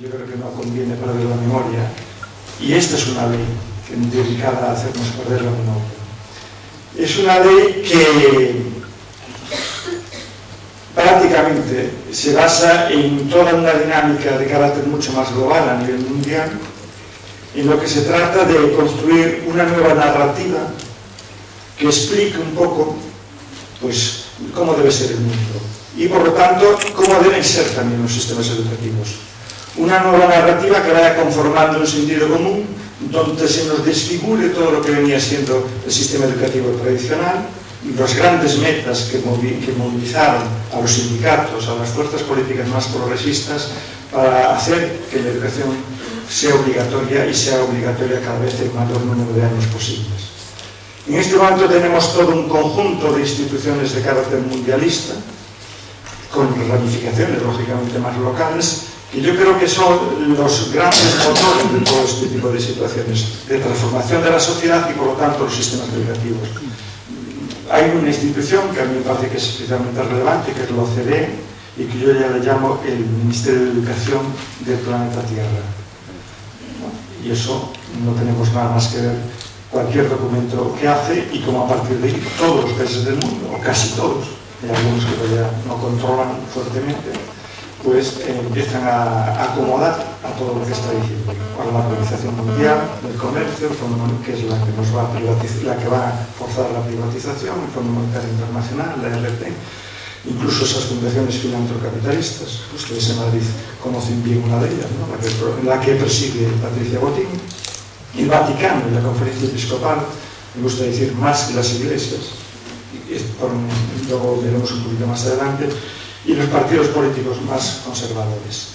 yo creo que no conviene perder la memoria, y esta es una ley dedicada a hacernos perder la memoria. Es una ley que prácticamente se basa en toda una dinámica de carácter mucho más global a nivel mundial, en lo que se trata de construir una nueva narrativa que explique un poco pues, cómo debe ser el mundo y por lo tanto cómo deben ser también los sistemas educativos. Una nueva narrativa que vaya conformando un sentido común donde se nos desfigure todo lo que venía siendo el sistema educativo tradicional las grandes metas que, movilizaron a los sindicatos, a las fuerzas políticas más progresistas para hacer que la educación sea obligatoria y sea obligatoria cada vez el mayor número de años posibles. En este momento tenemos todo un conjunto de instituciones de carácter mundialista, con ramificaciones lógicamente más locales, que yo creo que son los grandes motores de todo este tipo de situaciones, de transformación de la sociedad y por lo tanto los sistemas educativos. Hay una institución que a mí me parece que es especialmente relevante, que es la OCDE, y que yo ya le llamo el Ministerio de Educación del planeta Tierra. Y eso no tenemos nada más que ver cualquier documento que hace y como a partir de ahí todos los países del mundo, o casi todos, hay algunos que todavía no controlan fuertemente, pues eh, empiezan a, acomodar a todo lo que está diciendo. Para la Organización Mundial del Comercio, que es la que nos va a la que va a forzar la privatización, el Fondo Monetario Internacional, la RT, incluso esas fundaciones filantrocapitalistas. Ustedes en Madrid conocen bien una de ellas, la, que, la que persigue Patricia Botín, el Vaticano y la Conferencia Episcopal, me gusta decir más que las iglesias, y luego veremos un poquito más adelante, y los partidos políticos más conservadores.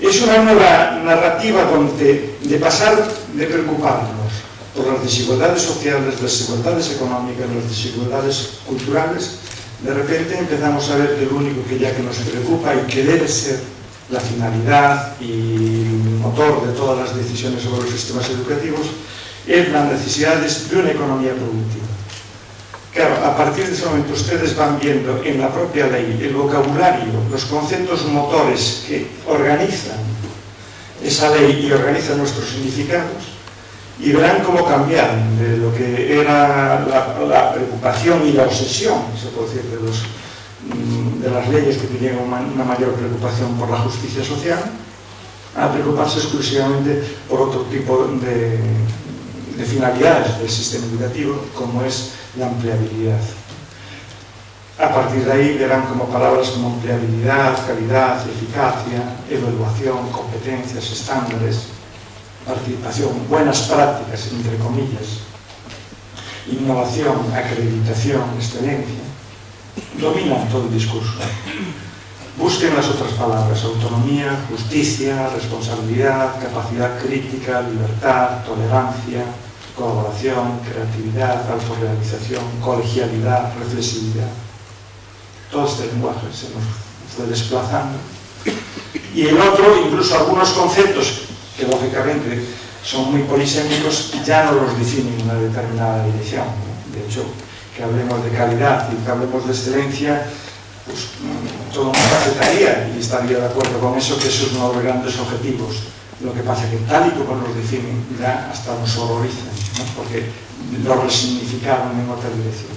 Es una nueva narrativa donde, de pasar de preocuparnos por las desigualdades sociales, las desigualdades económicas, las desigualdades culturales, de repente empezamos a ver que lo único que ya que nos preocupa y que debe ser la finalidad y motor de todas las decisiones sobre los sistemas educativos es la necesidad de una economía productiva. Claro, a partir de ese momento ustedes van viendo en la propia ley el vocabulario, los conceptos motores que organizan esa ley y organizan nuestros significados y verán cómo cambian de lo que era la, preocupación y la obsesión, se puede decir, de las leyes que tenían una mayor preocupación por la justicia social, a preocuparse exclusivamente por otro tipo de, de finalidades del sistema educativo, como es la empleabilidad. A partir de ahí verán como palabras como empleabilidad, calidad, eficacia, evaluación, competencias, estándares, participación, buenas prácticas, entre comillas, innovación, acreditación, excelencia, dominan todo el discurso. Busquen las otras palabras, autonomía, justicia, responsabilidad, capacidad crítica, libertad, tolerancia, colaboración, creatividad, autorrealización, colegialidad, reflexividad. Todo este lenguaje se nos fue desplazando. Y el otro, incluso algunos conceptos que lógicamente son muy polisémicos, ya no los definen en una determinada dirección. De hecho, que hablemos de calidad y que hablemos de excelencia, pues mm, todo mundo aceptaría y estaría de acuerdo con eso, que esos son los grandes objetivos. Lo que pasa es que tal y como los definen, ya hasta nos horrorizan porque lo resignificaron en otra dirección.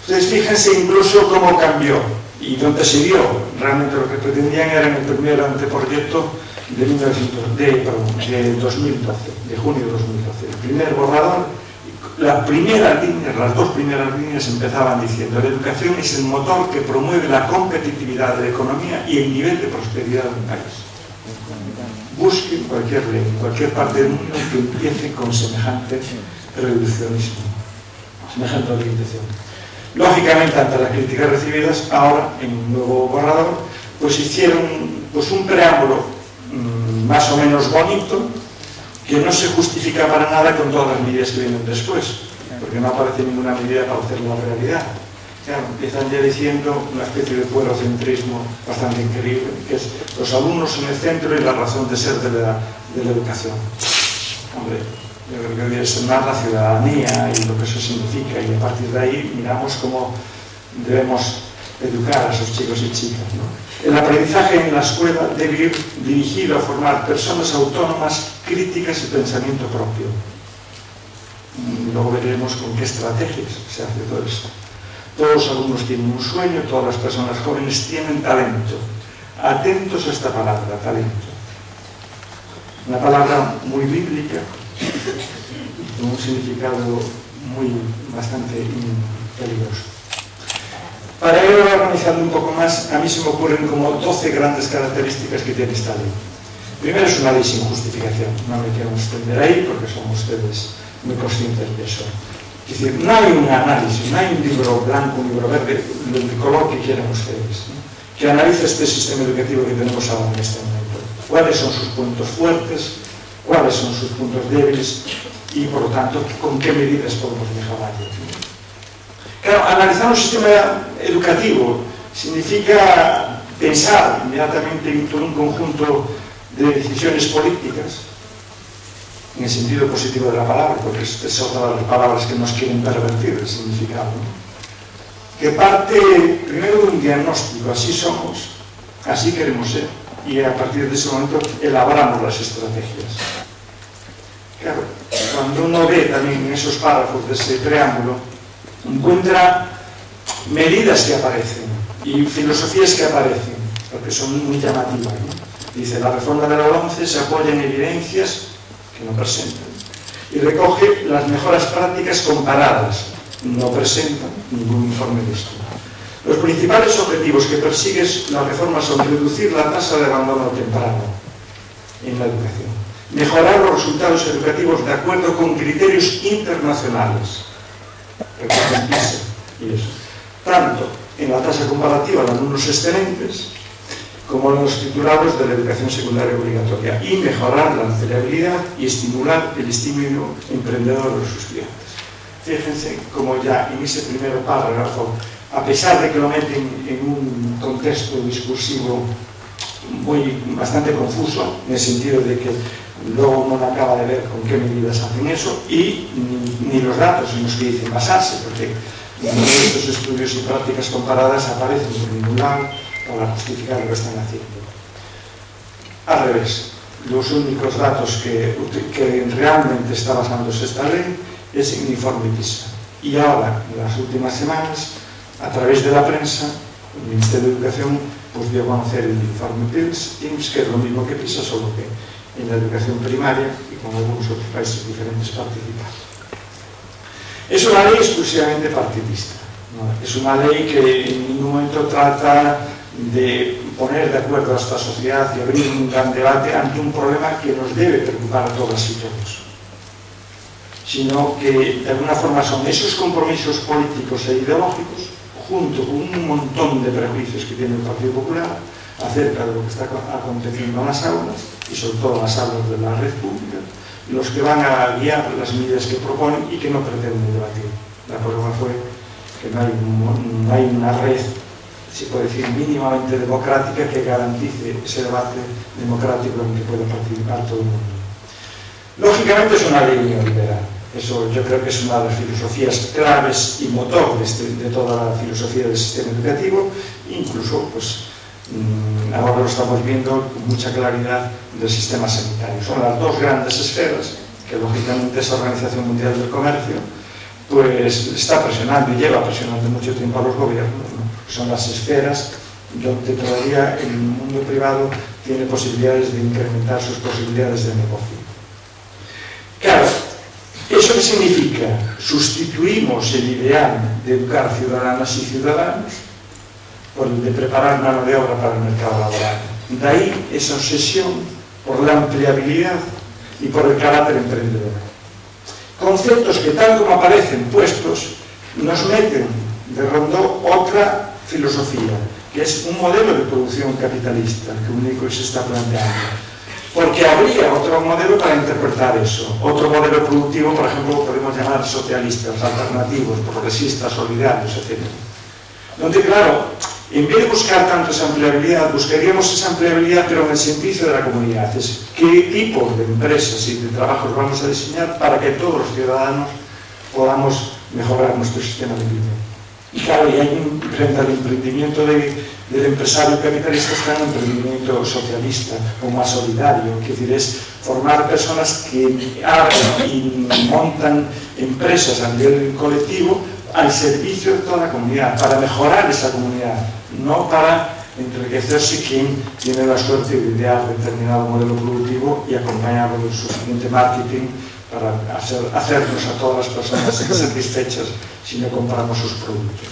Ustedes fíjense incluso cómo cambió y dónde se vio. Realmente lo que pretendían era en el primer anteproyecto de, de, de 2012, de junio de 2012. El primer borrador, la primera línea, las dos primeras líneas empezaban diciendo la educación es el motor que promueve la competitividad de la economía y el nivel de prosperidad de un país busquen cualquier ley, cualquier parte del mundo que empiece con semejante reduccionismo, semejante orientación. Lógicamente, ante las críticas recibidas, ahora, en un nuevo borrador, pues hicieron pues, un preámbulo mmm, más o menos bonito, que no se justifica para nada con todas las medidas que vienen después, porque no aparece ninguna medida para hacer la realidad. Empiezan ya diciendo una especie de puerocentrismo bastante increíble, que es los alumnos en el centro y la razón de ser de la, educación. Hombre, yo creo que debe ser más la ciudadanía y lo que eso significa, y a partir de ahí miramos cómo debemos educar a esos chicos y chicas. El aprendizaje en la escuela debe ir dirigido a formar personas autónomas, críticas y pensamiento propio. Luego veremos con qué estrategias se hace todo esto. Todos los alumnos tienen un sueño, todas las personas jóvenes tienen talento. Atentos a esta palabra, talento. Una palabra muy bíblica, con un significado muy bastante peligroso. Para ir organizando un poco más, a mí se me ocurren como 12 grandes características que tiene esta ley. Primero es una ley sin justificación, no me quiero extender ahí porque son ustedes muy conscientes de eso. Es decir, no hay un análisis, no hay un libro blanco, un libro verde, el color que quieran ustedes, que analice este sistema educativo que tenemos ahora en este momento. ¿Cuáles son sus puntos fuertes? ¿Cuáles son sus puntos débiles? Y, por lo tanto, con qué medidas podemos mejorarlo. Claro, analizar un sistema educativo significa pensar inmediatamente en todo un conjunto de decisiones políticas, en el sentido positivo de la palabra, porque es otra de las palabras que nos quieren pervertir el significado, ¿no? que parte primero de un diagnóstico, así somos, así queremos ser, y a partir de ese momento elaboramos las estrategias. Claro, cuando uno ve también en esos párrafos de ese preámbulo, encuentra medidas que aparecen y filosofías que aparecen, porque son muy llamativas. ¿no? Dice, la reforma de la ONCE se apoya en evidencias que no presentan y recoge las mejores prácticas comparadas, no presentan ningún informe de esto. Los principales objetivos que persigue la reforma son reducir la tasa de abandono temprano en la educación, mejorar los resultados educativos de acuerdo con criterios internacionales, y eso. Tanto en la tasa comparativa de alumnos excelentes como los titulados de la educación secundaria obligatoria y mejorar la empleabilidad y estimular el estímulo emprendedor de los estudiantes. Fíjense como ya en ese primer párrafo, a pesar de que lo meten en un contexto discursivo muy, bastante confuso, en el sentido de que luego uno acaba de ver con qué medidas hacen eso y ni, ni los datos en los que dicen basarse, porque estos estudios y prácticas comparadas aparecen por ningún lado para justificar lo que están haciendo. Al revés, los únicos datos que, que realmente está basándose esta ley es en informe Y ahora, en las últimas semanas, a través de la prensa, el Ministerio de Educación pues dio a conocer el informe PIMS, que es lo mismo que PISA, solo que en la educación primaria y con algunos otros países diferentes participados. Es una ley exclusivamente partidista. ¿no? Es una ley que en ningún momento trata de poner de acuerdo a esta sociedad y abrir un gran debate ante un problema que nos debe preocupar a todas y todos, sino que de alguna forma son esos compromisos políticos e ideológicos, junto con un montón de prejuicios que tiene el Partido Popular acerca de lo que está aconteciendo en las aulas, y sobre todo en las aulas de la red pública, los que van a guiar las medidas que proponen y que no pretenden debatir. La prueba fue que no hay, no hay una red se puede decir, mínimamente democrática que garantice ese debate democrático en que pueda participar todo el mundo. Lógicamente es una ley neoliberal. Eso yo creo que es una de las filosofías claves y motor de, este, toda la filosofía del sistema educativo, incluso pues mm, ahora lo estamos viendo con mucha claridad del sistema sanitario. Son las dos grandes esferas que lógicamente esa Organización Mundial del Comercio pues está presionando y lleva presionando mucho tiempo a los gobiernos son las esferas donde todavía el mundo privado tiene posibilidades de incrementar sus posibilidades de negocio. Claro, ¿eso qué significa? Sustituimos el ideal de educar ciudadanas y ciudadanos por el de preparar mano de obra para el mercado laboral. De ahí esa obsesión por la empleabilidad y por el carácter emprendedor. Conceptos que tal como aparecen puestos nos meten de rondó otra filosofía, que es un modelo de producción capitalista, que único se está planteando. Porque habría otro modelo para interpretar eso, otro modelo productivo, por ejemplo, podemos llamar socialistas, alternativos, progresistas, solidarios, etc. Donde, claro, en vez de buscar tanto esa empleabilidad, buscaríamos esa empleabilidad, pero en el servicio de la comunidad. Es qué tipo de empresas y de trabajos vamos a diseñar para que todos los ciudadanos podamos mejorar nuestro sistema de vida. Y claro, y hay frente al emprendimiento de, del empresario capitalista está un emprendimiento socialista o más solidario, que decir, es formar personas que abren y montan empresas a nivel colectivo al servicio de toda la comunidad, para mejorar esa comunidad, no para enriquecerse quien tiene la suerte de idear determinado modelo productivo y acompañarlo del suficiente marketing para hacer, hacernos a todas las personas satisfechas si no compramos sus productos.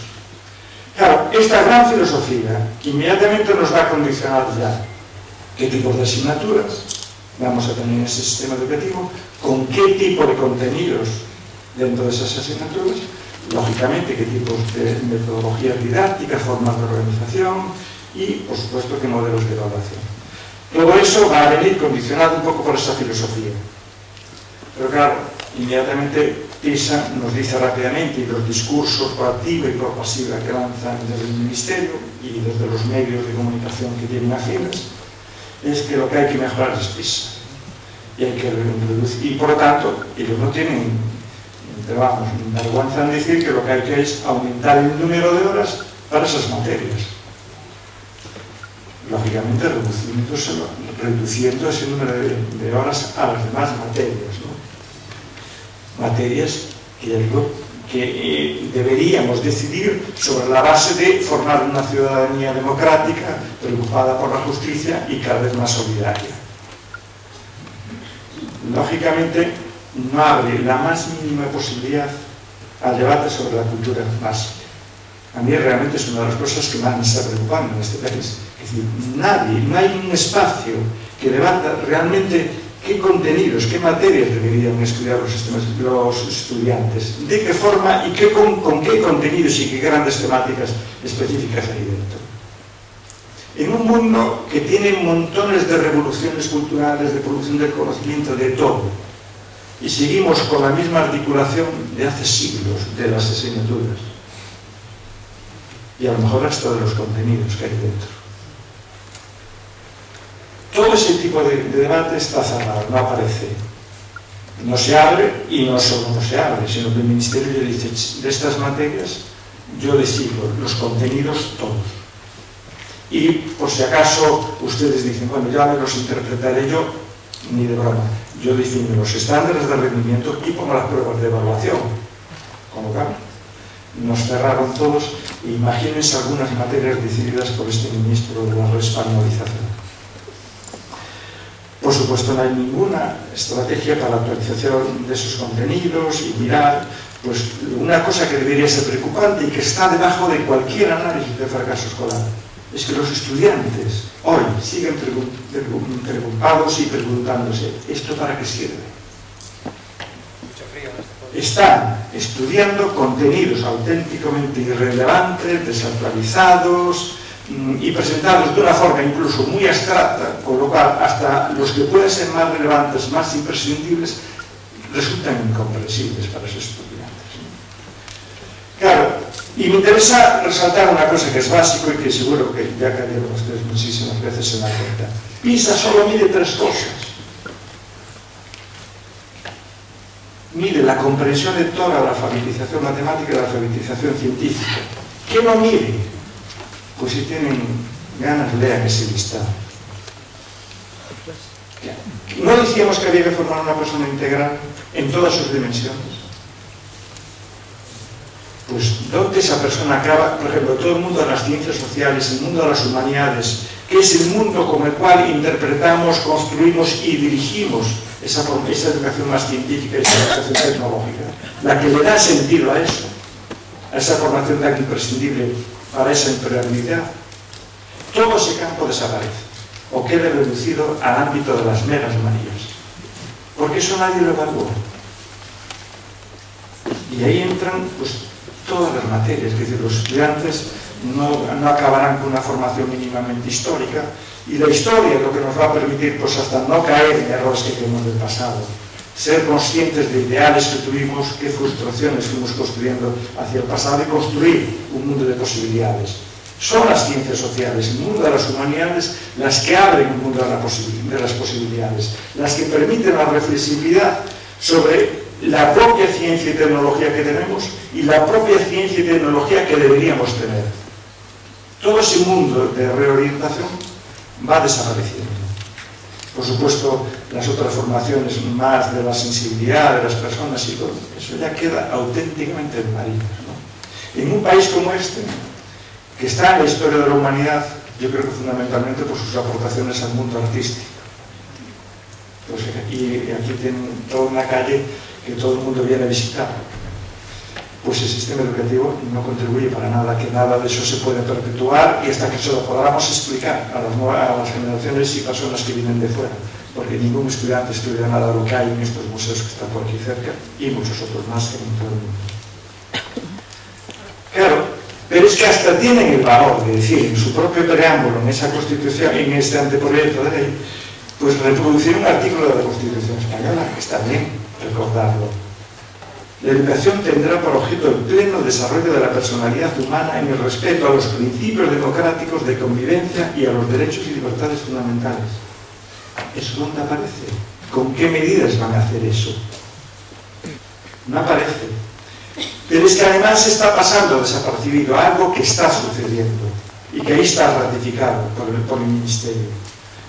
Claro, esta gran filosofía inmediatamente nos va a condicionar ya qué tipos de asignaturas vamos a tener en ese sistema educativo, con qué tipo de contenidos dentro de esas asignaturas, lógicamente qué tipos de metodologías didácticas, formas de organización y, por supuesto, qué modelos de evaluación. Todo eso va a venir condicionado un poco por esa filosofía. Pero claro, inmediatamente PISA nos dice rápidamente, y los discursos por activa y por que lanzan desde el Ministerio y desde los medios de comunicación que tienen afines, es que lo que hay que mejorar es PISA. Y hay que reducir. Y por lo tanto, ellos no tienen, pero vamos, vergüenza en decir que lo que hay que es aumentar el número de horas para esas materias. Lógicamente reduciendo, reduciendo ese número de, horas a las demás materias. ¿no? Materias que que eh, deberíamos decidir sobre la base de formar una ciudadanía democrática preocupada por la justicia y cada vez más solidaria. Lógicamente, no abre la más mínima posibilidad al debate sobre la cultura básica. A mí realmente es una de las cosas que más me está preocupando en este país. Es decir, nadie, no hay un espacio que debata realmente qué contenidos, qué materias deberían estudiar los, los estudiantes, de qué forma y con, con, qué contenidos y qué grandes temáticas específicas hay dentro. En un mundo que tiene montones de revoluciones culturales, de producción del conocimiento, de todo, y seguimos con la misma articulación de hace siglos de las asignaturas, y a lo mejor hasta de los contenidos que hay dentro todo ese tipo de, de, debate está cerrado, no aparece. No se abre y no solo no se abre, sino que el Ministerio le dice, de estas materias yo decido los contenidos todos. Y por si acaso ustedes dicen, bueno, ya me los interpretaré yo, ni de broma. Yo defino los estándares de rendimiento y pongo las pruebas de evaluación. Que nos cerraron todos, imagínense algunas materias decididas por este ministro de la españolización. Por supuesto, no hay ninguna estrategia para la actualización de esos contenidos y mirar, pues una cosa que debería ser preocupante y que está debajo de cualquier análisis de fracaso escolar, es que los estudiantes hoy siguen preocupados y preguntándose, ¿esto para qué sirve? Están estudiando contenidos auténticamente irrelevantes, desactualizados, y presentados de una forma incluso muy abstracta, con lo cual hasta los que pueden ser más relevantes, más imprescindibles, resultan incomprensibles para esos estudiantes. Claro, y me interesa resaltar una cosa que es básico y que seguro que ya cayeron ustedes muchísimas veces en la cuenta. PISA solo mide tres cosas. Mide la comprensión lectora, la alfabetización matemática y la alfabetización científica. ¿Qué no mide? pues si tienen ganas, lean ese listado. ¿No decíamos que había que formar una persona integral en todas sus dimensiones? Pues ¿dónde esa persona acaba? Por ejemplo, todo el mundo de las ciencias sociales, el mundo de las humanidades, que es el mundo con el cual interpretamos, construimos y dirigimos esa, esa educación más científica y esa educación tecnológica, la que le da sentido a eso, a esa formación tan imprescindible para esa empleabilidad, todo ese campo desaparece o quede reducido al ámbito de las meras manías. Porque eso nadie lo evalúa. Y ahí entran pues, todas las materias, es decir, los estudiantes no, no, acabarán con una formación mínimamente histórica y la historia lo que nos va a permitir pues hasta no caer en errores que tenemos del pasado ser conscientes de ideales que tuvimos, qué frustraciones fuimos construyendo hacia el pasado y construir un mundo de posibilidades. Son las ciencias sociales, el mundo de las humanidades, las que abren un mundo de, las posibilidades, las que permiten la reflexibilidad sobre la propia ciencia y tecnología que tenemos y la propia ciencia y tecnología que deberíamos tener. Todo ese mundo de reorientación va desapareciendo. Por supuesto, las otras formaciones más de la sensibilidad de las personas y todo, eso ya queda auténticamente en marinas. ¿no? En un país como este, que está en la historia de la humanidad, yo creo que fundamentalmente por sus aportaciones al mundo artístico. Pues, y aquí tienen toda una calle que todo el mundo viene a visitar. Pues el sistema educativo no contribuye para nada que nada de eso se pueda perpetuar y hasta que se lo podamos explicar a las, a las generaciones y personas que vienen de fuera, porque ningún estudiante estudia nada de lo que hay en estos museos que están por aquí cerca y muchos otros más que en todo el mundo. Claro, pero es que hasta tienen el valor de decir en su propio preámbulo, en esa constitución, en este anteproyecto de ley, pues reproducir un artículo de la Constitución Española, que está bien recordarlo. La educación tendrá por objeto el pleno desarrollo de la personalidad humana en el respeto a los principios democráticos de convivencia y a los derechos y libertades fundamentales. ¿Eso dónde aparece? ¿Con qué medidas van a hacer eso? No aparece. Pero es que además está pasando desapercibido algo que está sucediendo y que ahí está ratificado por el, por Ministerio.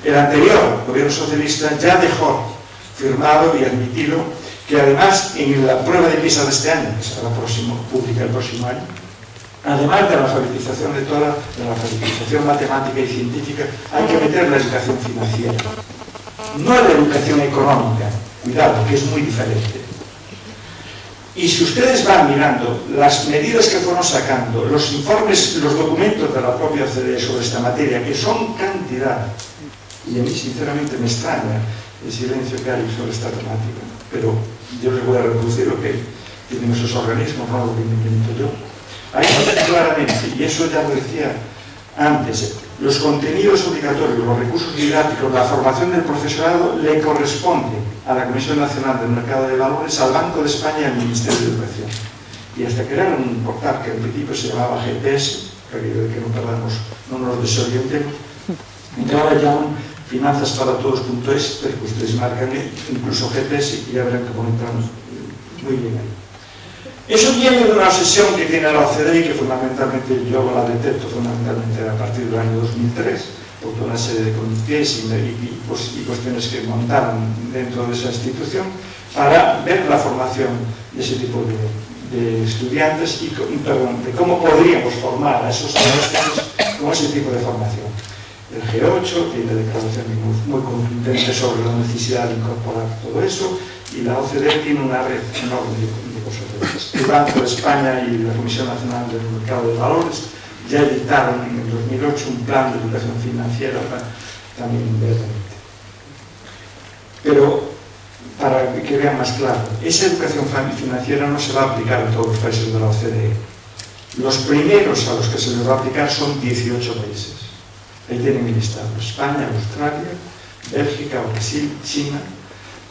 El anterior gobierno socialista ya dejó firmado y admitido que además en la prueba de PISA de este año, que será próximo, pública el próximo año, además de la alfabetización de toda de la alfabetización matemática y científica, hay que meter la educación financiera. No la educación económica, cuidado, que es muy diferente. Y si ustedes van mirando las medidas que fueron sacando, los informes, los documentos de la propia OCDE sobre esta materia, que son cantidad, y a mí sinceramente me extraña el silencio que hay sobre esta temática, pero yo les voy a reproducir lo que tienen esos organismos, no lo que invento yo. Ahí claramente, y eso ya lo decía antes, los contenidos obligatorios, los recursos didácticos, la formación del profesorado le corresponde a la Comisión Nacional del Mercado de Valores, al Banco de España y al Ministerio de Educación. Y hasta crearon un portal que al principio se llamaba GPS, que no perdamos, no nos desorientemos, y ahora llaman finanzasparaTodos.es, pero que ustedes marcan incluso GPS y ya verán cómo entramos muy bien ahí. Eso viene de una sesión que tiene la OCDE y que fundamentalmente yo la detecto fundamentalmente a partir del año 2003, por toda una serie de comités y, y, y cuestiones que montaron dentro de esa institución para ver la formación de ese tipo de, estudiantes y perdón, de cómo podríamos formar a esos adolescentes con ese tipo de formación. El G8 tiene declaraciones muy, muy contundentes sobre la necesidad de incorporar todo eso y la OCDE tiene una red enorme de, cosas de esas. El Banco de España y la Comisión Nacional del Mercado de Valores ya editaron en el 2008 un plan de educación financiera para, también inmediatamente. Pero, para que vean más claro, esa educación financiera no se va a aplicar en todos los países de la OCDE. Los primeros a los que se les va a aplicar son 18 países. Ahí tienen el listado. España, Australia, Bélgica, Brasil, China,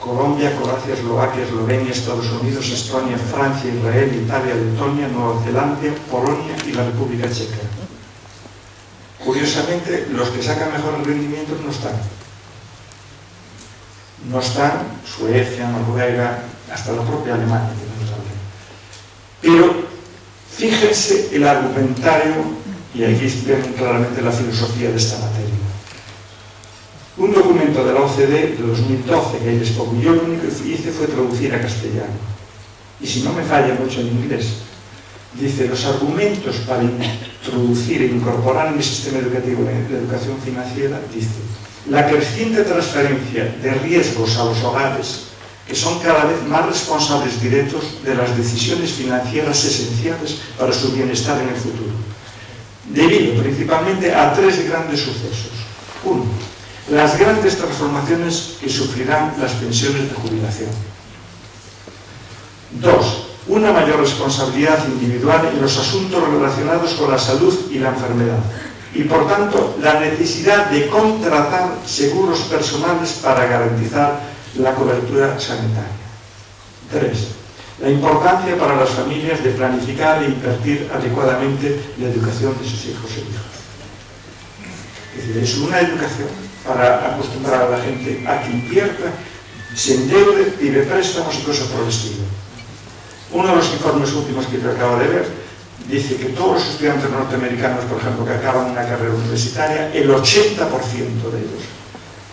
Colombia, Croacia, Eslovaquia, Eslovenia, Estados Unidos, Estonia, Francia, Israel, Italia, Letonia, Nueva Zelanda, Polonia y la República Checa. Curiosamente, los que sacan mejores rendimientos no están. No están Suecia, Noruega, hasta la propia Alemania. Pero fíjense el argumentario y aquí ven claramente la filosofía de esta materia. Un documento de la OCDE de 2012 que les yo lo único que hice fue traducir a castellano. Y si no me falla mucho en inglés, dice, los argumentos para introducir e incorporar en el sistema educativo la educación financiera, dice, la creciente transferencia de riesgos a los hogares que son cada vez más responsables directos de las decisiones financieras esenciales para su bienestar en el futuro debido principalmente a tres grandes sucesos. Uno, las grandes transformaciones que sufrirán las pensiones de jubilación. Dos, una mayor responsabilidad individual en los asuntos relacionados con la salud y la enfermedad. Y por tanto, la necesidad de contratar seguros personales para garantizar la cobertura sanitaria. Tres, la importancia para las familias de planificar e invertir adecuadamente la educación de sus hijos e hijas. Es decir, es una educación para acostumbrar a la gente a que invierta, se endeude, pide préstamos y cosas por el estilo. Uno de los informes últimos que yo acabo de ver dice que todos los estudiantes norteamericanos, por ejemplo, que acaban una carrera universitaria, el 80% de ellos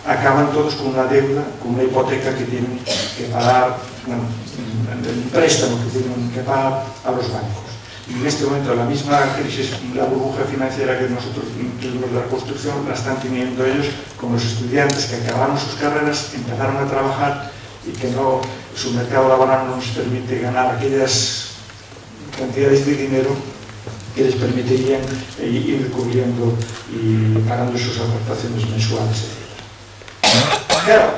acaban todos con una deuda, con una hipoteca que tienen que pagar, bueno, un préstamo que tienen que pagar a los bancos. Y en este momento la misma crisis, la burbuja financiera que nosotros tuvimos la construcción, la están teniendo ellos con los estudiantes que acabaron sus carreras, empezaron a trabajar y que no, su mercado laboral no nos permite ganar aquellas cantidades de dinero que les permitirían eh, ir cubriendo y pagando sus aportaciones mensuales, etc. Claro,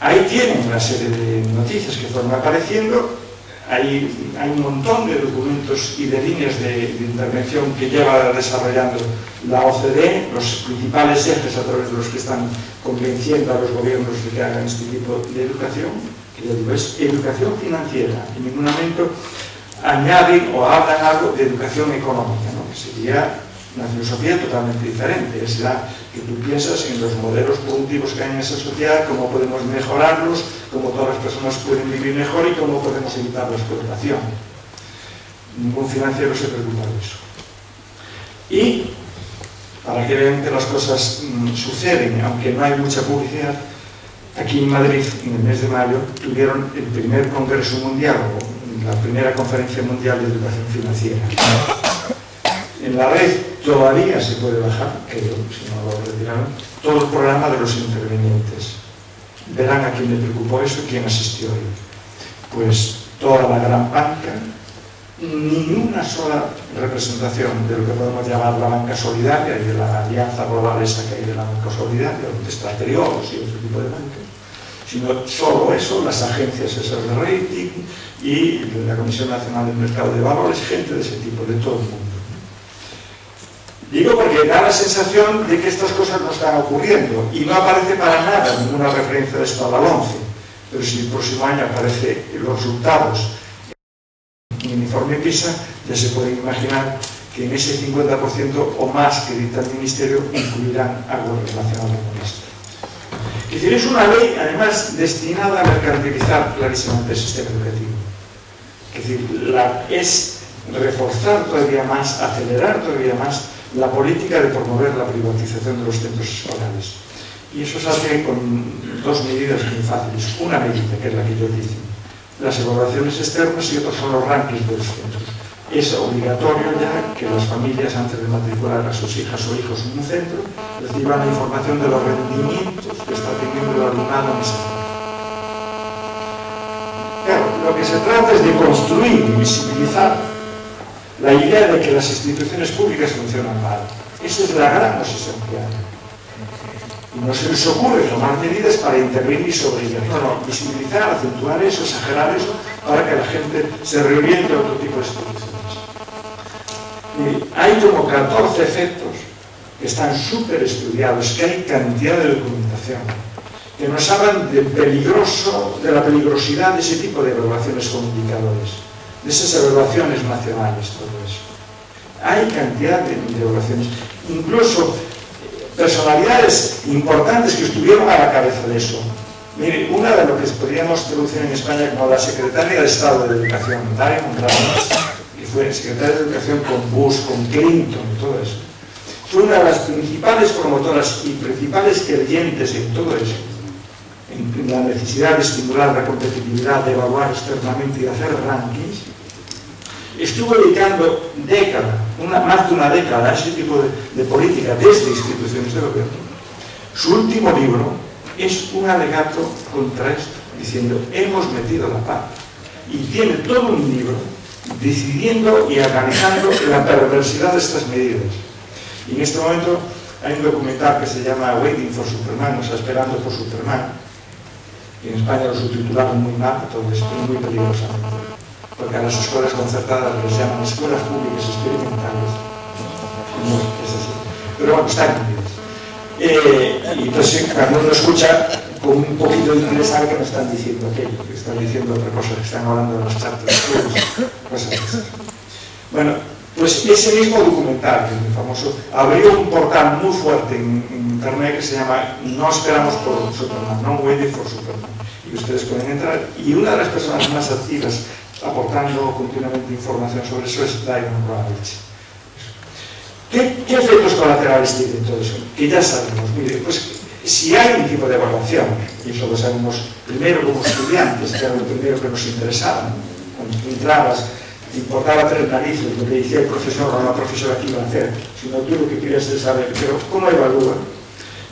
ahí tienen una serie de noticias que fueron apareciendo, hay, hay un montón de documentos y de líneas de, intervención que lleva desarrollando la OCDE, los principales ejes a través de los que están convenciendo a los gobiernos de que hagan este tipo de educación, que es educación financiera, en ningún momento añaden o hablan algo de educación económica, ¿no? que sería una filosofía totalmente diferente. Es la que tú piensas en los modelos productivos que hay en esa sociedad, cómo podemos mejorarlos, cómo todas las personas pueden vivir mejor y cómo podemos evitar la explotación. Ningún financiero se preocupa de eso. Y para que vean que las cosas mmm, suceden, aunque no hay mucha publicidad, aquí en Madrid, en el mes de mayo, tuvieron el primer Congreso Mundial, la primera Conferencia Mundial de Educación Financiera. En la red todavía se puede bajar, creo, si no lo retiraron, todo el programa de los intervenientes. Verán a quién le preocupó eso y quién asistió hoy. Pues toda la gran banca, ni una sola representación de lo que podemos llamar la banca solidaria y de la alianza global esa que hay de la banca solidaria, donde está y otro tipo de bancas, sino solo eso, las agencias esas de rating y la Comisión Nacional del Mercado de Valores, gente de ese tipo, de todo el mundo. Digo porque da la sensación de que estas cosas no están ocurriendo y no aparece para nada ninguna referencia de esto a la 11, pero si el próximo año aparecen los resultados en el informe PISA, ya se pueden imaginar que en ese 50% o más que dicta el Ministerio incluirán algo relacionado con esto. Es decir, es una ley, además, destinada a mercantilizar clarísimamente el sistema educativo. Es decir, la, es reforzar todavía más, acelerar todavía más la política de promover la privatización de los centros escolares. Y eso se hace con dos medidas muy fáciles. Una medida, que es la que yo dije, las evaluaciones externas y otros son los rankings de los centros. Es obligatorio ya que las familias, antes de matricular a sus hijas o hijos en un centro, reciban la información de los rendimientos que está teniendo el alumnado en ese centro. Claro, lo que se trata es de construir y visibilizar la idea de que las instituciones públicas funcionan mal. Esa es la gran obsesión. Y no se les ocurre tomar medidas para intervenir sobre ello. No, no, visibilizar, acentuar eso, exagerar eso, para que la gente se reoriente a otro tipo de instituciones. Hay como 14 efectos que están súper estudiados, que hay cantidad de documentación, que nos hablan de peligroso, de la peligrosidad de ese tipo de evaluaciones con indicadores, de esas evaluaciones nacionales, todo eso. Hay cantidad de, de evaluaciones, incluso personalidades importantes que estuvieron a la cabeza de eso. Mire, una de lo que podríamos traducir en España como la secretaria de Estado de Educación, Diamond que fue secretaria de Educación con Bush, con Clinton todo eso. Fue una de las principales promotoras y principales creyentes en todo eso, la necesidad de estimular la competitividad, de evaluar externamente y de hacer rankings, estuvo dedicando décadas, una, más de una década a ese tipo de, de política desde instituciones de gobierno. Su último libro es un alegato contra esto, diciendo, hemos metido la paz. Y tiene todo un libro decidiendo y analizando la perversidad de estas medidas. Y en este momento hay un documental que se llama Waiting for Superman, o sea, Esperando por Superman. En España lo subtitularon muy mal, todo esto es muy peligrosamente porque a las escuelas concertadas les llaman escuelas públicas experimentales. Pero bueno, está en inglés. Eh, y entonces cuando uno escucha con un poquito de inglés sabe que no están diciendo aquello, que están diciendo otra cosa, que están hablando de los charters, cosas así. Bueno, pues ese mismo documental, muy famoso, abrió un portal muy fuerte en, en Internet que se llama No esperamos por Superman, No Waiting for Superman. Y ustedes pueden entrar. Y una de las personas más activas aportando continuamente información sobre eso es Diamond Ravitch. ¿Qué, ¿Qué, efectos colaterales tiene todo eso? Que ya sabemos. Mire, pues si hay un tipo de evaluación, y eso lo sabemos primero como estudiantes, que era lo primero que nos interesaba, cuando tú entrabas, te importaba tres narices lo que decía el profesor o la profesora que iba a hacer, sino tú lo que querías es saber, pero ¿cómo evalúa?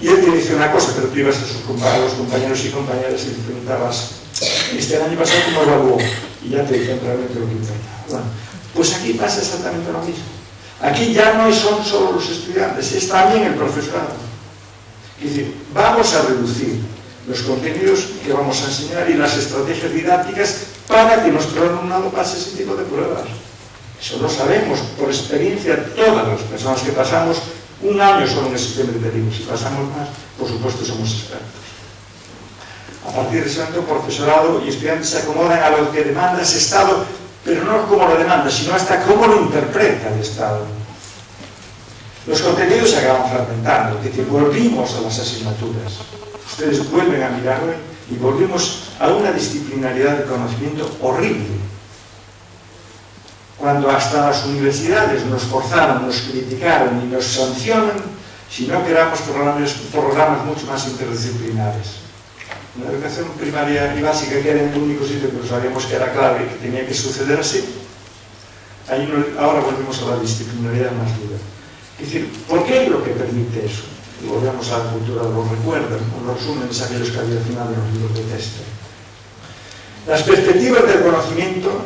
Y él te dice una cosa, pero tú ibas a, sus, los compañeros y compañeras y le preguntabas, este año pasado cómo evaluó, y ya te dicen realmente lo que importa. Bueno, pues aquí pasa exactamente lo mismo. Aquí ya no son solo los estudiantes, es también el profesorado. Es decir, vamos a reducir los contenidos que vamos a enseñar y las estrategias didácticas para que nuestro alumnado pase ese tipo de pruebas. Eso lo sabemos por experiencia todas las personas que pasamos un año solo en el sistema educativo. Si pasamos más, por supuesto somos expertos. A partir de ese momento, profesorado y estudiantes se acomodan a lo que demanda ese Estado, pero no como lo demanda, sino hasta cómo lo interpreta el Estado. Los contenidos se acaban fragmentando, decir, volvimos a las asignaturas. Ustedes vuelven a mirarlo y volvimos a una disciplinaridad de conocimiento horrible. Cuando hasta las universidades nos forzaron, nos criticaron y nos sancionan si no queramos programas, programas mucho más interdisciplinares. La educación primaria y básica que era el único sitio que sabíamos que era clave y que tenía que suceder así. Ahí no, ahora volvemos a la disciplinaridad más dura. Es decir, ¿por qué es lo que permite eso? Volvemos a la cultura de los recuerdos, los resúmenes aquellos que había al final de los libros de texto. Las perspectivas del conocimiento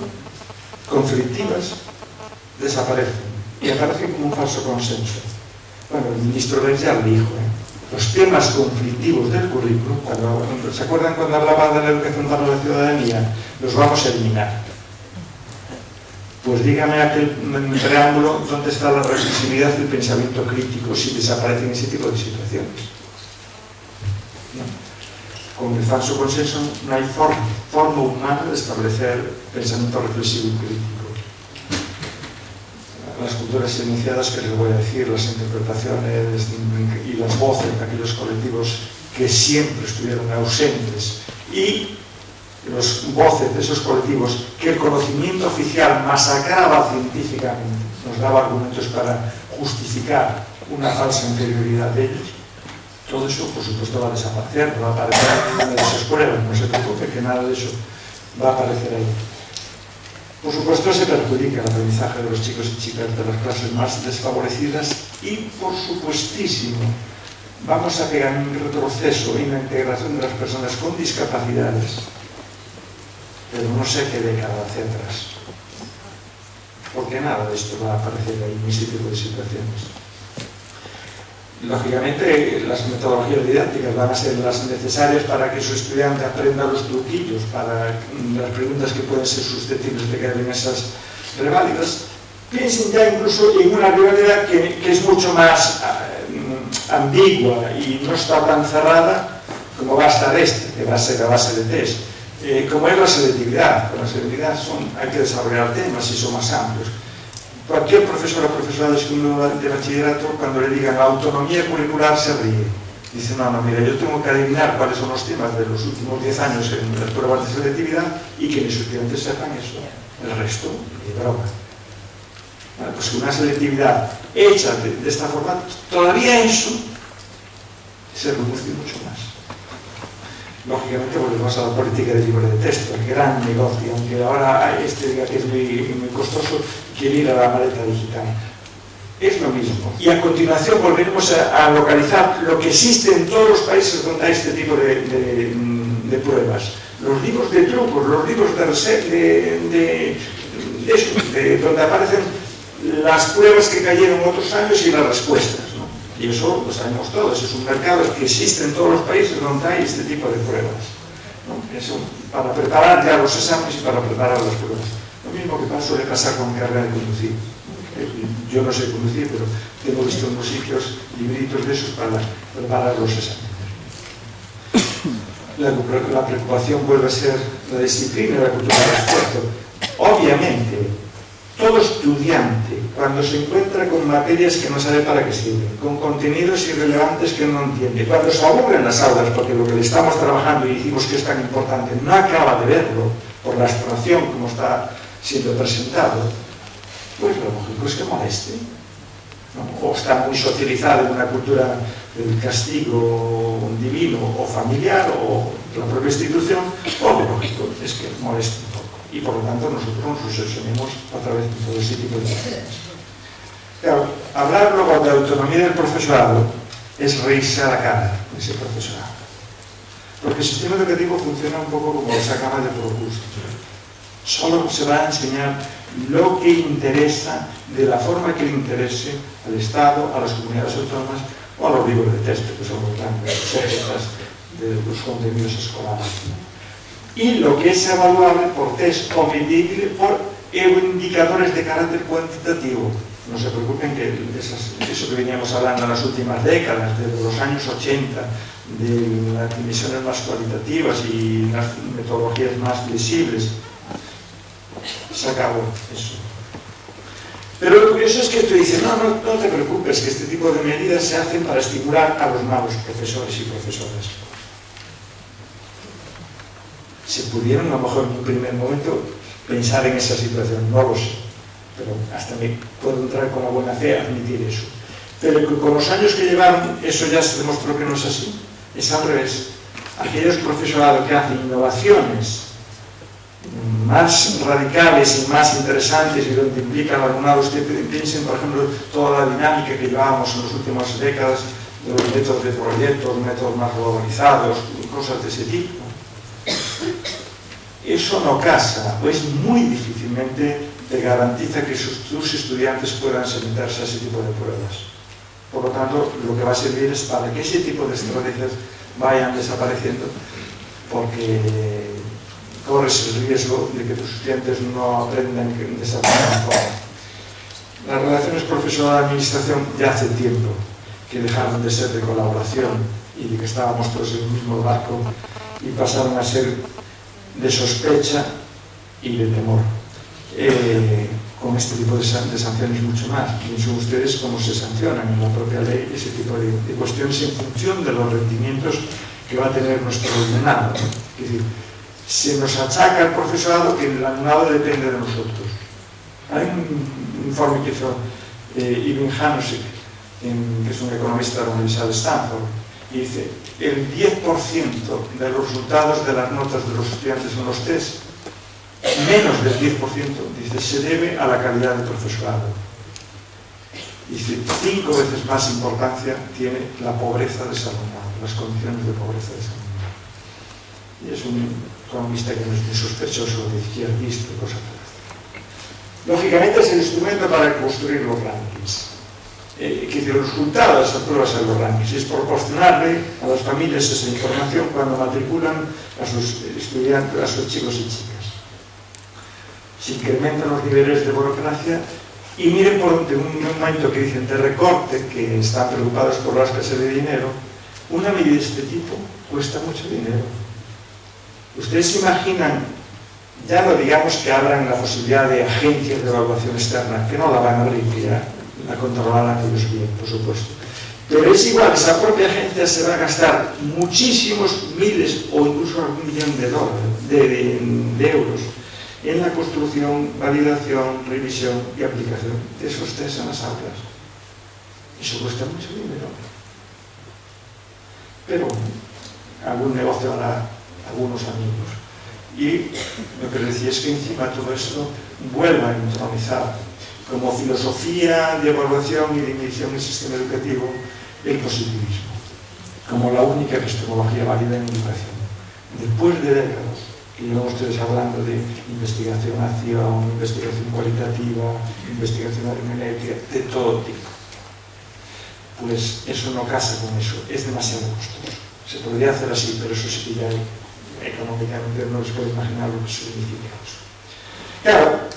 conflictivas desaparecen y aparecen como un falso consenso. Bueno, el ministro lo dijo, ¿eh? los temas conflictivos del currículum, cuando, ¿se acuerdan cuando hablaba de la educación para la ciudadanía? Los vamos a eliminar. Pues dígame aquel preámbulo dónde está la reflexividad del pensamiento crítico si desaparecen ese tipo de situaciones. Con el falso consenso no hay forma, forma humana de establecer pensamiento reflexivo y crítico. Las culturas iniciadas que les voy a decir, las interpretaciones y las voces de aquellos colectivos que siempre estuvieron ausentes y los voces de esos colectivos que el conocimiento oficial masacraba científicamente, nos daba argumentos para justificar una falsa inferioridad de ellos, todo eso por supuesto va a desaparecer, va a aparecer en una de esas no se preocupe que nada de eso va a aparecer ahí. Por supuesto, se perjudica el aprendizaje de los chicos y chicas de las clases más desfavorecidas y, por supuestísimo, vamos a pegar un retroceso en la integración de las personas con discapacidades, pero no sé qué década hacia atrás, porque nada de esto va a aparecer ahí en este tipo de situaciones. Lógicamente, las metodologías didácticas van a ser las necesarias para que su estudiante aprenda los truquillos, para las preguntas que pueden ser susceptibles de caer en esas reválidas. Piensen ya incluso en una rivalidad que, es mucho más uh, ambigua y no está tan cerrada como va a estar este, que va a ser a base de test. Eh, como es la selectividad, con la selectividad hay que desarrollar temas y son más amplios Cualquier profesor o profesora de segundo de bachillerato, cuando le digan autonomía curricular, se ríe. Dice, no, no, mira, yo tengo que adivinar cuáles son los temas de los últimos 10 años en las pruebas de selectividad y que mis estudiantes sepan eso. El resto, de broma. Bueno, pues una selectividad hecha de, de esta forma, todavía eso se reduce mucho más lógicamente volvemos a la política de libre de texto, el gran negocio, aunque ahora este es muy, muy costoso, quiere ir a la maleta digital. Es lo mismo. Y a continuación volveremos a, localizar lo que existe en todos los países donde hay este tipo de, de, de pruebas. Los libros de trucos, los libros de, de, eso, donde aparecen las pruebas que cayeron otros años y las respuestas. Y eso lo sabemos todos, es un mercado que existe en todos los países donde hay este tipo de pruebas. Eso, para preparar ya los exámenes y para preparar las pruebas. Lo mismo que de pasar con carrera de conducir. Yo no sé conducir, pero tengo visto en los sitios libritos de esos para preparar los exámenes. La, la preocupación vuelve a ser la disciplina y la cultura del esfuerzo. Obviamente, todo estudiante, cuando se encuentra con materias que no sabe para qué sirven, con contenidos irrelevantes que no entiende, cuando se aburre en las aulas porque lo que le estamos trabajando y decimos que es tan importante no acaba de verlo, por la abstracción como está siendo presentado, pues lo lógico es que moleste. O está muy socializado en una cultura del castigo divino o familiar o la propia institución, o lo lógico es que moleste un poco. Y por lo tanto nosotros nos obsesionemos a través de todo ese tipo de cosas. Claro, hablar luego de autonomía del profesorado es reírse a la cara de ese profesorado. Porque el sistema educativo funciona un poco como esa cama de Procus. Solo se va a enseñar lo que interesa de la forma que le interese al Estado, a las comunidades autónomas o a los libros de texto, que son los grandes de los contenidos escolares. Y lo que es evaluable por test o medible por indicadores de carácter cuantitativo. No se preocupen que eso que veníamos hablando en las últimas décadas, desde los años 80, de las dimensiones más cualitativas y las metodologías más visibles, se acabó eso. Pero lo curioso es que tú dices, no, no, no te preocupes, que este tipo de medidas se hacen para estimular a los malos profesores y profesoras. Se pudieron, a lo mejor en un primer momento, pensar en esa situación, no lo sé, pero hasta me puedo entrar con la buena fe a admitir eso. Pero con los años que llevaron, eso ya se demostró que no es así. Es al revés. Aquellos profesorados que hacen innovaciones más radicales y más interesantes y donde implican alumnados que piensen, por ejemplo, toda la dinámica que llevábamos en las últimas décadas de los métodos de proyectos, métodos más globalizados, cosas de ese tipo. Eso no casa, o es muy difícilmente te garantiza que sus, tus estudiantes puedan someterse a ese tipo de pruebas. Por lo tanto, lo que va a servir es para que ese tipo de estrategias vayan desapareciendo, porque corres el riesgo de que tus estudiantes no aprendan de forma. Las relaciones profesional-administración ya hace tiempo que dejaron de ser de colaboración y de que estábamos todos en el mismo barco y pasaron a ser de sospecha y de temor. Eh, con este tipo de, de, sanciones mucho más. Piensen ustedes cómo se sancionan en la propia ley ese tipo de, de cuestiones en función de los rendimientos que va a tener nuestro alumnado. Es decir, se nos achaca al profesorado que el alumnado depende de nosotros. Hay un informe que hizo eh, Ibn Hanusik, que es un economista de la Universidad de Stanford, dice, el 10% de los resultados de las notas de los estudiantes en los test menos del 10%, dice, se debe a la calidad del profesorado. Dice, cinco veces más importancia tiene la pobreza de alumnado, las condiciones de pobreza de alumnado. Y es un economista que no es muy sospechoso de izquierdista cosas. Lógicamente es el instrumento para construir los rankings. Eh, que el resultado de esas pruebas rankings. Es proporcionarle a las familias esa información cuando matriculan a sus estudiantes, a sus chicos y chicas. Se incrementan los niveles de burocracia y miren por un momento que dicen de recorte, que están preocupados por la escasez de dinero, una medida de este tipo cuesta mucho dinero. Ustedes se imaginan, ya no digamos que abran la posibilidad de agencias de evaluación externa, que no la van a abrir, la controlarán ellos bien, por supuesto. Pero es igual, esa propia agencia se va a gastar muchísimos miles o incluso algún millón de, dólares, de euros en la construcción, validación, revisión y aplicación de esos test en las aulas. Eso cuesta mucho dinero. Pero algún negocio hará algunos amigos. Y lo que decía es que encima todo esto vuelva a entronizar como filosofía de evaluación y de inicio del sistema educativo el positivismo, como la única epistemología válida en educación. Después de décadas y luego ustedes hablando de investigación-acción, investigación cualitativa, investigación hermenéutica, de todo tipo. Pues eso no casa con eso, es demasiado costoso. Se podría hacer así, pero eso sí que ya económicamente no les puedo imaginar lo que significa eso. Claro,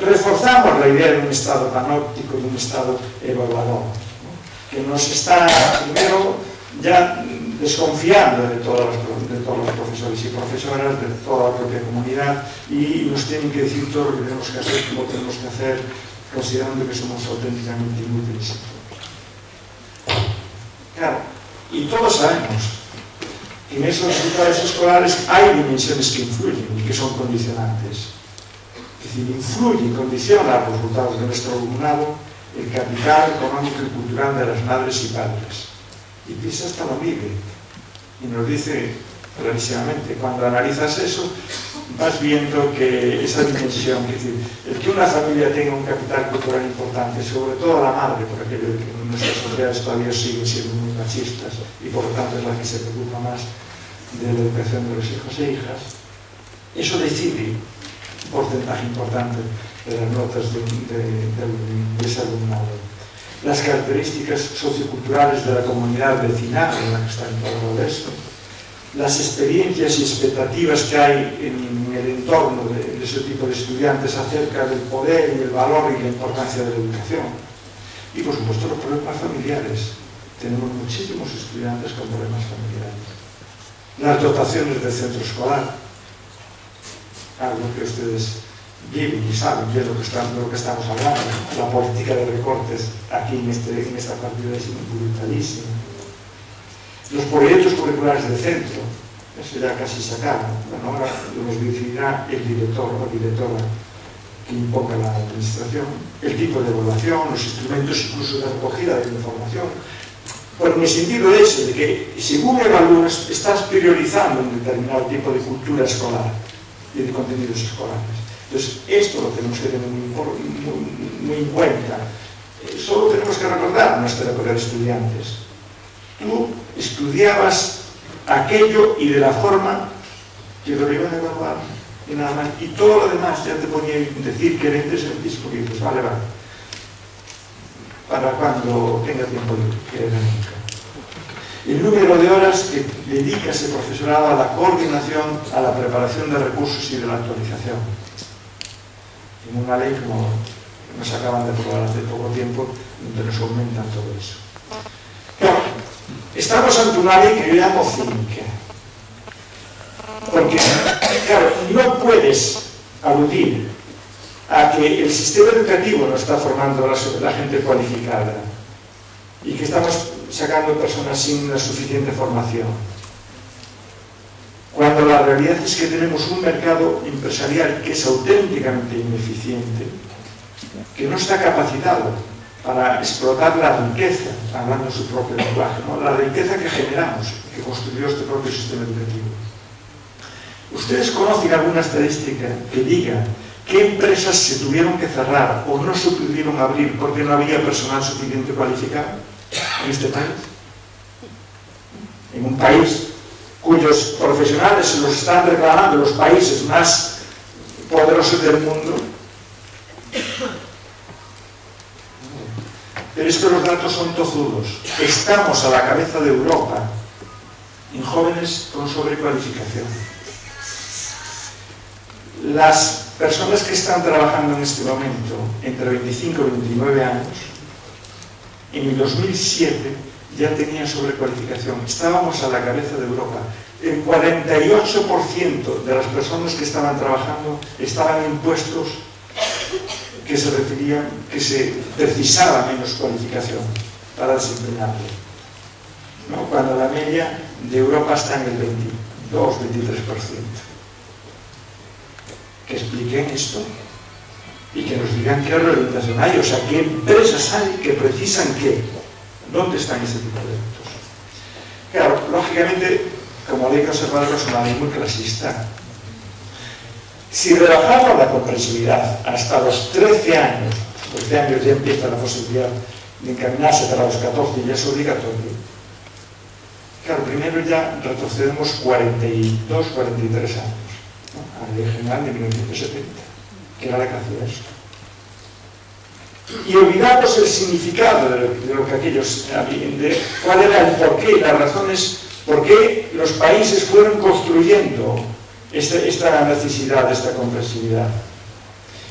reforzamos a idea dun estado panóptico, dun estado evaluador, ¿no? que nos está, primero, ya desconfiando de todas los, de todos los profesores y profesoras, de toda la propia comunidad, y nos tienen que decir todo lo que tenemos que hacer, cómo tenemos que hacer, considerando que somos auténticamente inútiles. Claro, y todos sabemos que en esos resultados escolares hay dimensiones que influyen y que son condicionantes. Es decir, influye y condiciona los resultados de nuestro alumnado el capital económico y cultural de las madres y padres. Y PISA hasta lo vive y nos dice clarísimamente, cuando analizas eso, vas viendo que esa dimensión, es decir, el que una familia tenga un capital cultural importante, sobre todo la madre, por aquello que en nuestras sociedades todavía siguen siendo muy machistas y por lo tanto es la que se preocupa más de la educación de los hijos e hijas, eso decide porcentaje importante de las notas de, de, de, de ese alumnado. Las características socioculturales de la comunidad vecinal en la que está todo esto, las experiencias y expectativas que hay en, en el entorno de, de ese tipo de estudiantes acerca del poder y el valor y la importancia de la educación. Y por supuesto los problemas familiares. Tenemos muchísimos estudiantes con problemas familiares. Las dotaciones del centro escolar, algo que ustedes viven y saben, que é lo que, está, lo que estamos hablando, la política de recortes aquí neste, nesta partida es brutalísima. Los proyectos curriculares del centro, eso ya casi se acaba, bueno, ahora nos decidirá el director o directora que imponga la administración, el tipo de evaluación, los instrumentos incluso de recogida de información, Pero el sentido ese, de que según evalúas, estás priorizando un determinado tipo de cultura escolar. Y de contenidos escolares. Entonces, esto lo tenemos que tener muy, en cuenta. Eh, solo tenemos que recordar nuestra época de estudiantes. Tú estudiabas aquello y de la forma que lo iban a evaluar y nada más. Y todo lo demás ya te ponía a decir que el disco y pues vale, vale. Para cuando tenga tiempo de que nunca. El número de horas que dedica ese profesorado a la coordinación, a la preparación de recursos y de la actualización. En una ley como nos acaban de aprobar hace poco tiempo, donde nos aumentan todo eso. Estamos ante una ley que yo llamo cínica. Porque, claro, no puedes aludir a que el sistema educativo no está formando la, la gente cualificada y que estamos sacando personas sin una suficiente formación. Cuando la realidad es que tenemos un mercado empresarial que es auténticamente ineficiente, que no está capacitado para explotar la riqueza, hablando su propio lenguaje, la riqueza que generamos, que construyó este propio sistema educativo. ¿Ustedes conocen alguna estadística que diga qué empresas se tuvieron que cerrar o no se pudieron abrir porque no había personal suficiente cualificado en país? En un país cuyos profesionales se los están reclamando los países más poderosos del mundo, Pero es que los datos son tozudos. Estamos a la cabeza de Europa en jóvenes con sobrecualificación. Las personas que están trabajando en este momento entre 25 y 29 años, en el 2007 ya tenían sobrecualificación. Estábamos a la cabeza de Europa. El 48% de las personas que estaban trabajando estaban en puestos que se referían que se precisaba menos cualificación para desempeñarlo. ¿no? Cuando la media de Europa está en el 22, 23%. Que expliquen esto y que nos digan qué orientación hay, o sea, qué empresas hay que precisan qué. ¿Dónde están ese tipo de datos? Claro, lógicamente, como ley conservadora es una ley muy clasista, si rebajamos la comprensibilidad hasta los 13 años, 13 años ya empieza la posibilidad de encaminarse para los 14 y ya es obligatorio, claro, primero ya retrocedemos 42, 43 años, ¿no? a la ley general de 1970, que era la hacía esto. Y olvidamos el significado de lo, de lo que aquellos de cuál era el porqué, las razones por qué los países fueron construyendo esta, esta necesidad, esta comprensividad.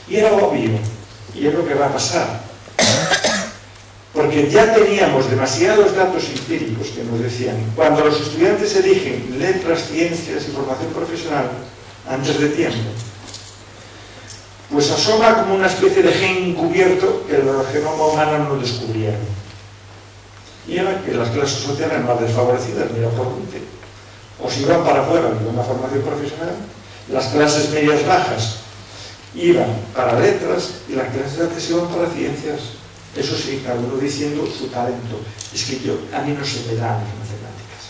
Y era obvio, y es lo que va a pasar. Porque ya teníamos demasiados datos empíricos que nos decían, cuando los estudiantes eligen letras, ciencias y formación profesional antes de tiempo, pues asoma como una especie de gen encubierto que el genoma humano no descubrieron. Y era que las clases sociales más desfavorecidas, mira por o si iban para afuera, iban a formación profesional, las clases medias bajas iban para letras y las clases altas iban para ciencias. Eso sí, cada uno diciendo su talento. Es que yo, a mí no se me dan las matemáticas.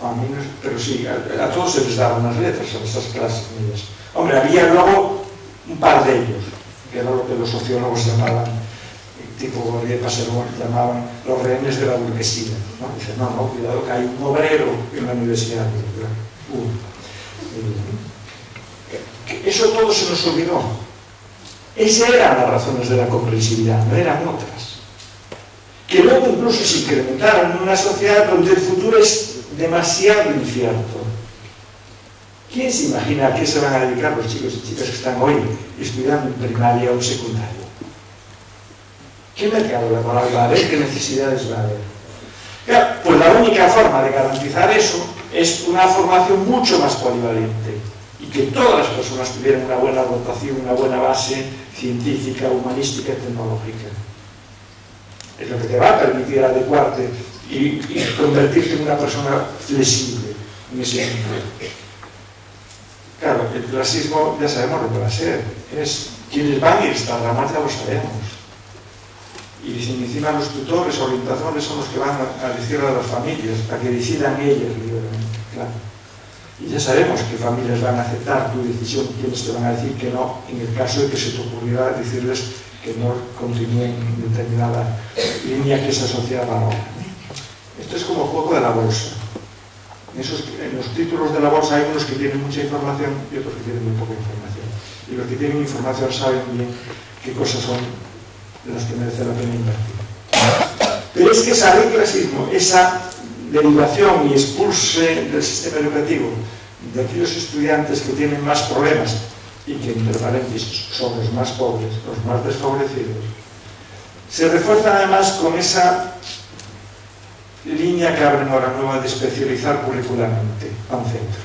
A mí no, pero sí, a, todos se les daban las letras a esas clases medias. Hombre, había luego un par de ellos, que era lo que los sociólogos llamaban, tipo Gabriel Paserón, llamaban los rehenes de la burguesía. ¿no? Dicen, no, no, cuidado que hay un obrero en la universidad. Uh, eso todo se nos olvidó. Esas eran las razones de la comprensibilidad, no eran otras. Que luego incluso se incrementaron en una sociedad donde el futuro es demasiado incierto. ¿Quién se imagina a qué se van a dedicar los chicos y chicas que están hoy estudiando en primaria o secundaria? ¿Qué mercado laboral va a haber? ¿Qué necesidades va a haber? Pues la única forma de garantizar eso es una formación mucho más polivalente y que todas las personas tuvieran una buena dotación, una buena base científica, humanística y tecnológica. Es lo que te va a permitir adecuarte y, y convertirte en una persona flexible en ese sentido. Claro, el clasismo ya sabemos lo que va a ser. Es quienes van a esta ramas ya lo sabemos. Y dicen, encima los tutores, orientadores son los que van a, a a las familias para que decidan ellas libremente. Claro. Y ya sabemos que familias van a aceptar tu decisión, quienes te van a decir que no, en el caso de que se te ocurriera decirles que no continúen en determinada línea que esa sociedad valora. Esto es como juego de la bolsa. En, los títulos de la bolsa hay unos que tienen mucha información y otros que tienen muy poca información. Y los que tienen información saben bien qué cosas son las que merece la pena invertir. Pero es que esa ley clasismo, esa derivación y expulse del sistema educativo de aquellos estudiantes que tienen más problemas y que, entre paréntesis, son los más pobres, los más desfavorecidos, se refuerza además con esa línea que abre hora nova de especializar curricularmente a un centro.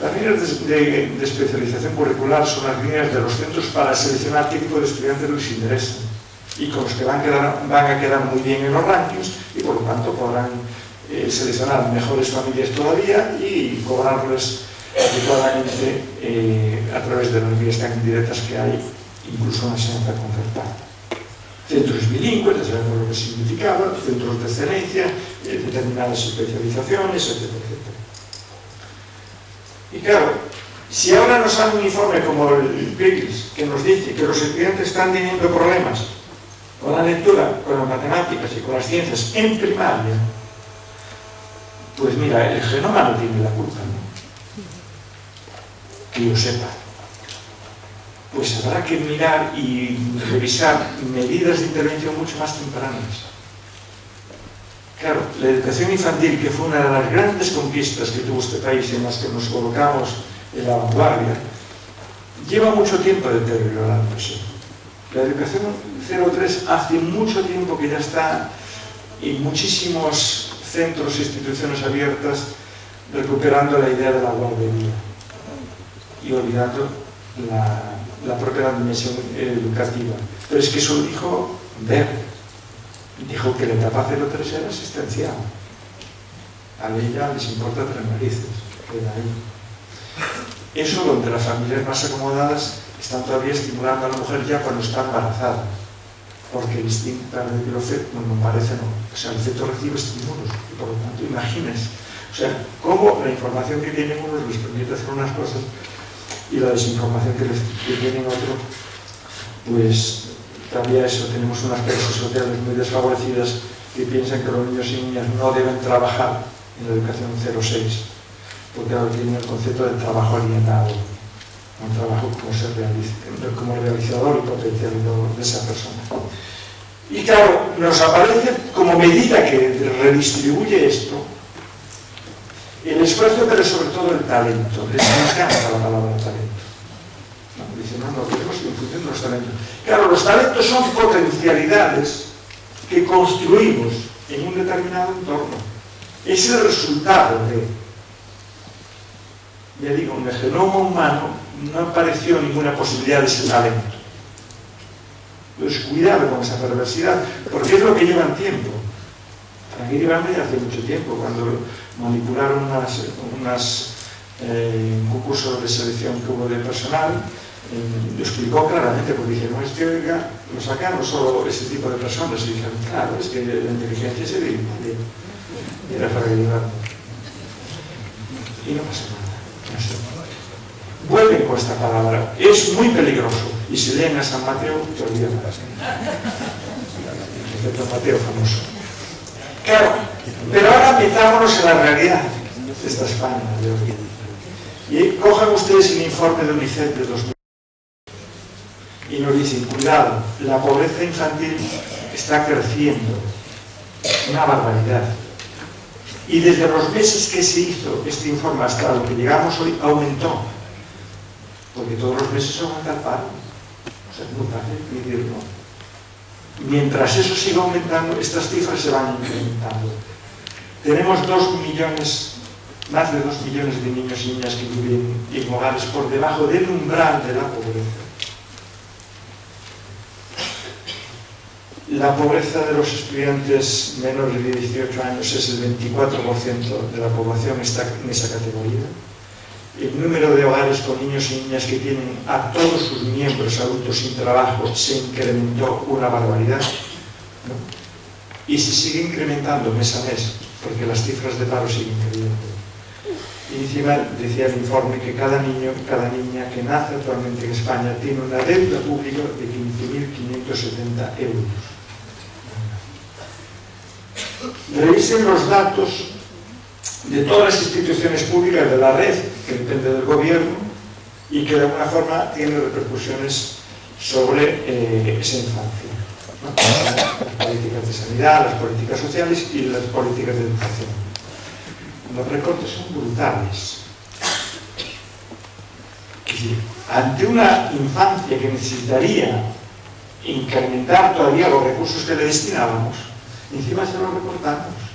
Las líneas de, de, de especialización curricular son las líneas de los centros para seleccionar qué tipo de estudiantes les interesa y con los que van, quedar, van a quedar muy bien en los rankings y por lo tanto podrán eh, seleccionar mejores familias todavía y cobrarles adecuadamente eh, a través de las vías tan indirectas que hay incluso en la enseñanza concertada. Centros bilingües, ya sabemos lo que significaba, centros de excelencia, eh, determinadas especializaciones, etc. Y claro, si ahora nos sale un informe como el PIRIS, que nos dice que los estudiantes están teniendo problemas con la lectura, con las matemáticas y con las ciencias en primaria, pues mira, el genoma no tiene la culpa, ¿no? Que yo sepa. Pues habrá que mirar y revisar medidas de intervención mucho más tempranas. Claro, la educación infantil, que fue una de las grandes conquistas que tuvo este país en las que nos colocamos en la vanguardia, lleva mucho tiempo deteriorándose. La educación 03 hace mucho tiempo que ya está en muchísimos centros e instituciones abiertas recuperando la idea de la guardería y olvidando la, la propia dimensión educativa. Pero es que eso dijo Ver, dijo que la etapa 03 era asistencial. A ella les importa tres narices. Eso donde las familias más acomodadas están todavía estimulando a la mujer ya cuando está embarazada porque el instinto de lo fe no parece no. O sea, el feto recibe estímulos y por lo tanto imagines. O sea, cómo la información que tienen unos les permite hacer unas cosas y la desinformación que, les, tienen otros, pues también eso, tenemos unas clases sociales muy desfavorecidas que piensan que los niños y niñas no deben trabajar en la educación 06, porque ahora tienen el concepto de trabajo alienado un trabajo como, ser realiza, como realizador y potenciador de esa persona. Y claro, nos aparece como medida que redistribuye esto, el esfuerzo, pero sobre todo el talento. Les encanta la palabra talento. No, dicen, no, no, tenemos que función de los talentos. Claro, los talentos son potencialidades que construimos en un determinado entorno. Es el resultado de, ya digo, en el genoma humano no apareció ninguna posibilidad de ese talento. Pues cuidado con esa perversidad, porque es lo que lleva tiempo. Aquí Grande hace mucho tiempo, cuando manipularon unas, unas eh, concursos de selección que hubo de personal, eh, lo explicó claramente, porque dijeron, es que oiga, lo sacamos solo ese tipo de personas, y dijeron, claro, es que la inteligencia se ve y era para ayudar. Y no pasa nada. Vuelven con esta palabra. Es muy peligroso. Y si leen a San Mateo, te olvidan. San Mateo famoso. Claro, pero ahora metámonos en la realidad de esta España de hoy. Y cojan ustedes el informe de UNICEF de 2000 y nos dicen, cuidado, la pobreza infantil está creciendo, una barbaridad. Y desde los meses que se hizo este informe hasta lo que llegamos hoy, aumentó. Porque todos los meses aumenta el paro. O sea, es muy fácil medirlo. Mientras eso siga aumentando, estas cifras se van incrementando. Tenemos dos millones, más de dos millones de niños y niñas que viven en hogares por debajo del umbral de la pobreza. La pobreza de los estudiantes menores de 18 años es el 24% de la población está en esa categoría. El número de hogares con niños y niñas que tienen a todos sus miembros adultos sin trabajo se incrementó una barbaridad. Y se sigue incrementando mes a mes, porque las cifras de paro siguen creciendo. Y encima decía el informe que cada niño, cada niña que nace actualmente en España tiene una deuda pública de 15.570 euros. Revisen los datos de todas las instituciones públicas de la red, que depende del gobierno, y que de alguna forma tiene repercusiones sobre eh, esa infancia. Las políticas de sanidad, las políticas sociales y las políticas de educación. Los recortes son brutales. Ante una infancia que necesitaría incrementar todavía los recursos que le destinábamos, encima se los recortamos.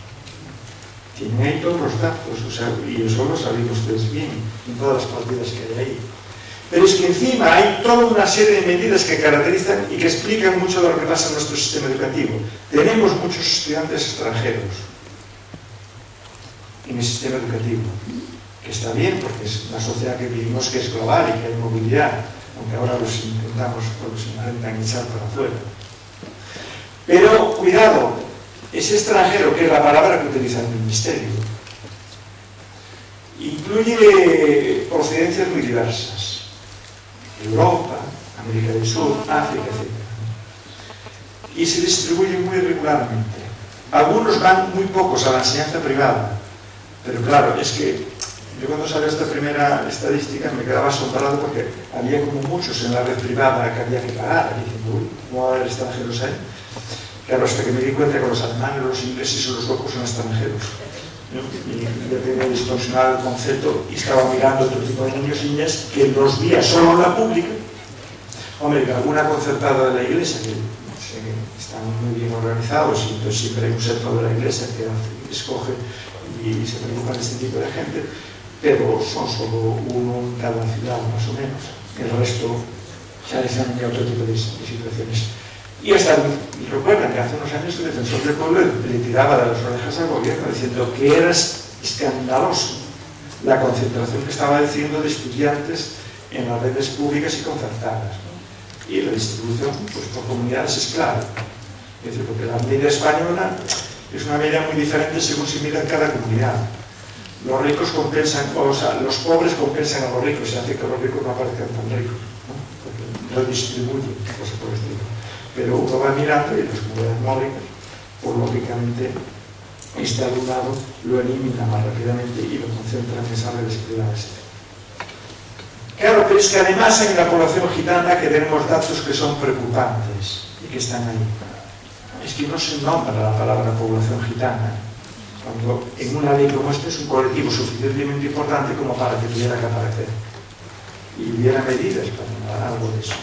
Tienen ahí todos los datos, y eso lo saben ustedes bien, en todas las partidas que hay ahí. Pero es que encima hay toda una serie de medidas que caracterizan y que explican mucho lo que pasa en nuestro sistema educativo. Tenemos muchos estudiantes extranjeros en el sistema educativo, que está bien porque es una sociedad que vivimos que es global y que hay movilidad, aunque ahora los intentamos, los intentan echar para afuera. Pero cuidado, ese extranjero, que es la palabra que utiliza el Ministerio, incluye procedencias muy diversas. Europa, América del Sur, África, etc. Y se distribuyen muy regularmente. Algunos van muy pocos a la enseñanza privada, pero claro, es que yo cuando salió esta primera estadística me quedaba asombrado porque había como muchos en la red privada que había que pagar, diciendo, uy, ¿cómo va a haber extranjeros ahí? Claro, hasta que me di cuenta que los alemanes, los ingleses y los locos son extranjeros. Ya tenía distorsionado el concepto y estaba mirando otro tipo de niños y niñas que los vía solo en la pública. Hombre, alguna concertada de la iglesia, que están muy bien organizados y entonces siempre hay un sector de la iglesia que escoge y se preocupa de este tipo de gente, pero son solo uno en cada ciudad más o menos. El resto se han en otro tipo de situaciones. Y hasta recuerdan que hace unos años el defensor del pueblo le tiraba de las orejas al gobierno diciendo que era escandaloso la concentración que estaba diciendo de estudiantes en las redes públicas y concertadas. Y la distribución pues, por comunidades es clave. Es decir, porque la media española es una media muy diferente según se mira en cada comunidad. Los ricos compensan, o sea, los pobres compensan a los ricos y hace que los ricos no aparezcan tan ricos. ¿no? Porque lo distribuyen, cosas por estilo pero uno va mirando y las comunidades móviles, pues lógicamente este alumnado lo elimina más rápidamente y lo concentra en esas redes privadas. Claro, pero es que además en la población gitana que tenemos datos que son preocupantes y que están ahí. Es que no se nombra la palabra población gitana, cuando en una ley como esta es un colectivo suficientemente importante como para que tuviera que aparecer y hubiera medidas para algo de eso.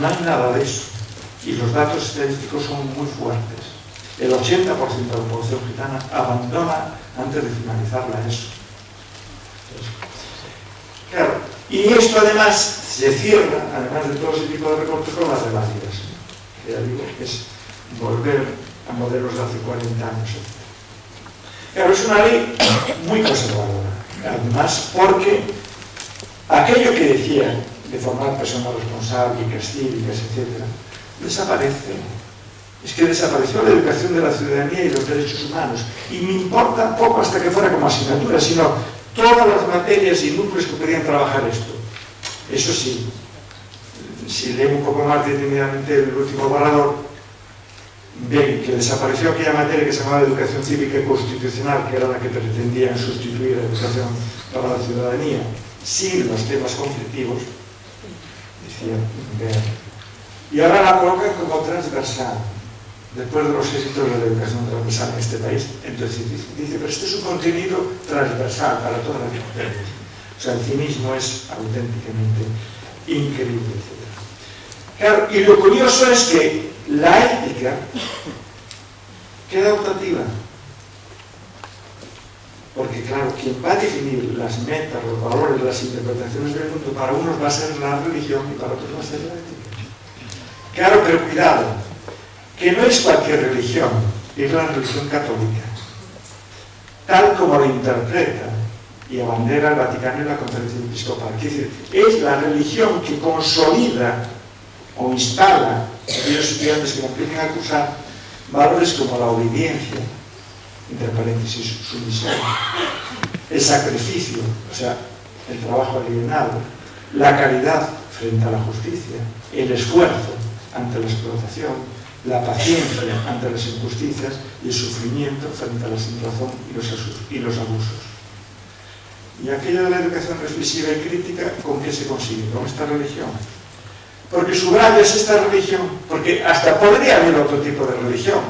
No hay nada de eso y los datos estadísticos son muy fuertes. El 80% de la población gitana abandona antes de finalizar la ESO. Claro, y esto además se cierra, además de todo ese tipo de recortes, con las relaciones. Que ya digo, es volver a modelos de hace 40 años. Claro, es una ley muy conservadora. Además, porque aquello que decía de formar personas responsables, cívicas, etc., desaparece. Es que desapareció la educación de la ciudadanía y los derechos humanos. Y me importa poco hasta que fuera como asignatura, sino todas las materias y núcleos que podían trabajar esto. Eso sí, si leo un poco más detenidamente el último borrador, ven que desapareció aquella materia que se llamaba educación cívica y constitucional, que era la que pretendían sustituir la educación para la ciudadanía, sin los temas conflictivos, decía, y ahora la colocan como transversal, después de los éxitos de la educación transversal en este país. Entonces dice, pero esto es un contenido transversal para todas las materias. O sea, el cinismo es auténticamente increíble, Claro, y lo curioso es que la ética queda optativa. Porque claro, quien va a definir las metas, los valores, las interpretaciones del mundo, para unos va a ser la religión y para otros va a ser la ética. Claro, pero cuidado, que no es cualquier religión, es la religión católica, tal como la interpreta y abandera el Vaticano y la Conferencia Episcopal. Es decir, es la religión que consolida o instala aquellos estudiantes que empiezan a acusar valores como la obediencia, entre paréntesis, sumisión, el sacrificio, o sea, el trabajo alienado, la caridad frente a la justicia, el esfuerzo ante la explotación, la paciencia ante las injusticias y el sufrimiento frente a la sinrazón y los, y los abusos. Y aquello de la educación reflexiva y crítica, ¿con qué se consigue? Con esta religión. Porque es esta religión, porque hasta podría haber otro tipo de religión.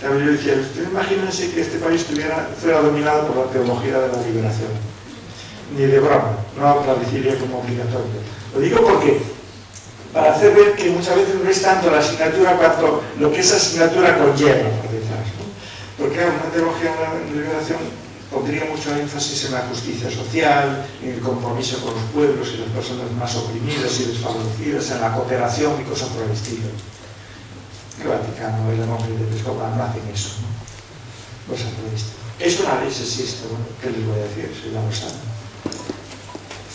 También yo decía, imagínense que este país estuviera, fuera dominado por la teología de la liberación. Ni de broma, no la deciría como obligatorio. Lo digo porque para hacer ver que muchas veces no es tanto la asignatura cuanto lo que esa asignatura conlleva por detrás. Porque una teología de la liberación pondría mucho énfasis en la justicia social, en el compromiso con los pueblos y las personas más oprimidas y desfavorecidas, en la cooperación y cosas por el estilo. El Vaticano, el Evangelio de Episcopal no hacen eso, ¿no? Cosas por el estilo. Es una ley bueno, ¿qué les voy a decir? Si ya lo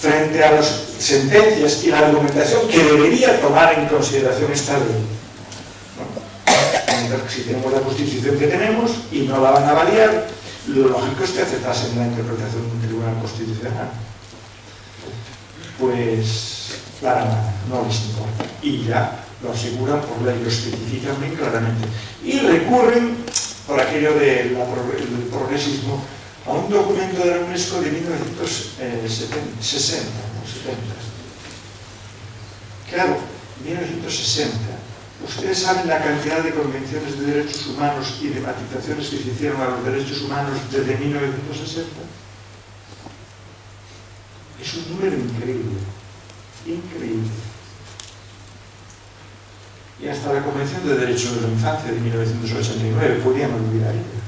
frente a las sentencias y la argumentación que debería tomar en consideración esta ley. si tenemos la constitución que tenemos y no la van a variar, lo lógico es que aceptasen la interpretación de un tribunal constitucional. Pues, para nada, no les importa. Y ya lo aseguran por ley, lo especifican bien claramente. Y recurren, por aquello del progresismo, a un documento da UNESCO de 1970, Claro, 1960. Ustedes saben la cantidad de convenciones de derechos humanos y de matizaciones que se hicieron a los derechos humanos desde 1960. Es un número increíble, increíble. Y hasta la Convención de Derechos de la Infancia de 1989 podían olvidar ella.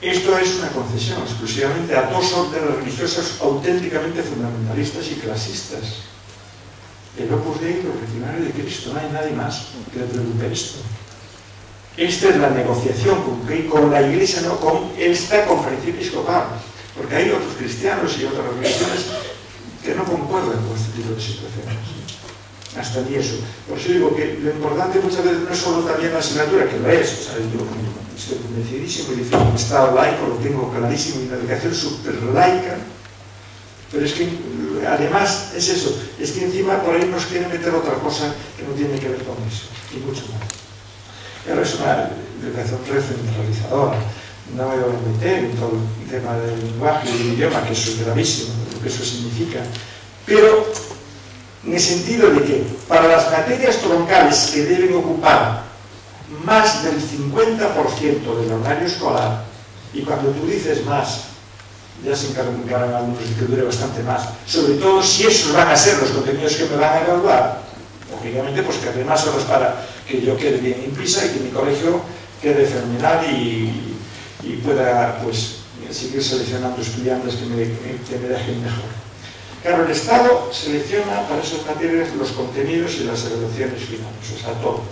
Esto es una concesión exclusivamente a dos órdenes religiosas auténticamente fundamentalistas y clasistas. El Opus Dei los legionarios de Cristo, no hay nadie más que le pregunte esto. Esta es la negociación con, con la Iglesia, no con esta conferencia episcopal, porque hay otros cristianos y otras religiones que no concuerdan con este tipo de situaciones. Hasta ni eso. Por eso digo que lo importante muchas veces no es solo también la asignatura, que lo es, sea, yo estoy convencidísimo y decir, un Estado laico lo tengo clarísimo y una educación súper laica, pero es que además es eso, es que encima por ahí nos quieren meter otra cosa que no tiene que ver con eso, y mucho más. Ahora es una educación recentralizadora, no me voy a meter en todo el tema del lenguaje y del idioma, que eso es gravísimo, lo que eso significa, pero en el sentido de que para las materias troncales que deben ocupar más del 50% del horario escolar, y cuando tú dices más, ya se encargan algunos de que dure bastante más, sobre todo si esos van a ser los contenidos que me van a evaluar, lógicamente pues que más horas para que yo quede bien en PISA y que mi colegio quede fenomenal y, pueda pues seguir seleccionando estudiantes que me, que me dejen mejor. Claro, el Estado selecciona para esos materiales los contenidos y las evaluaciones finales, o sea, todo,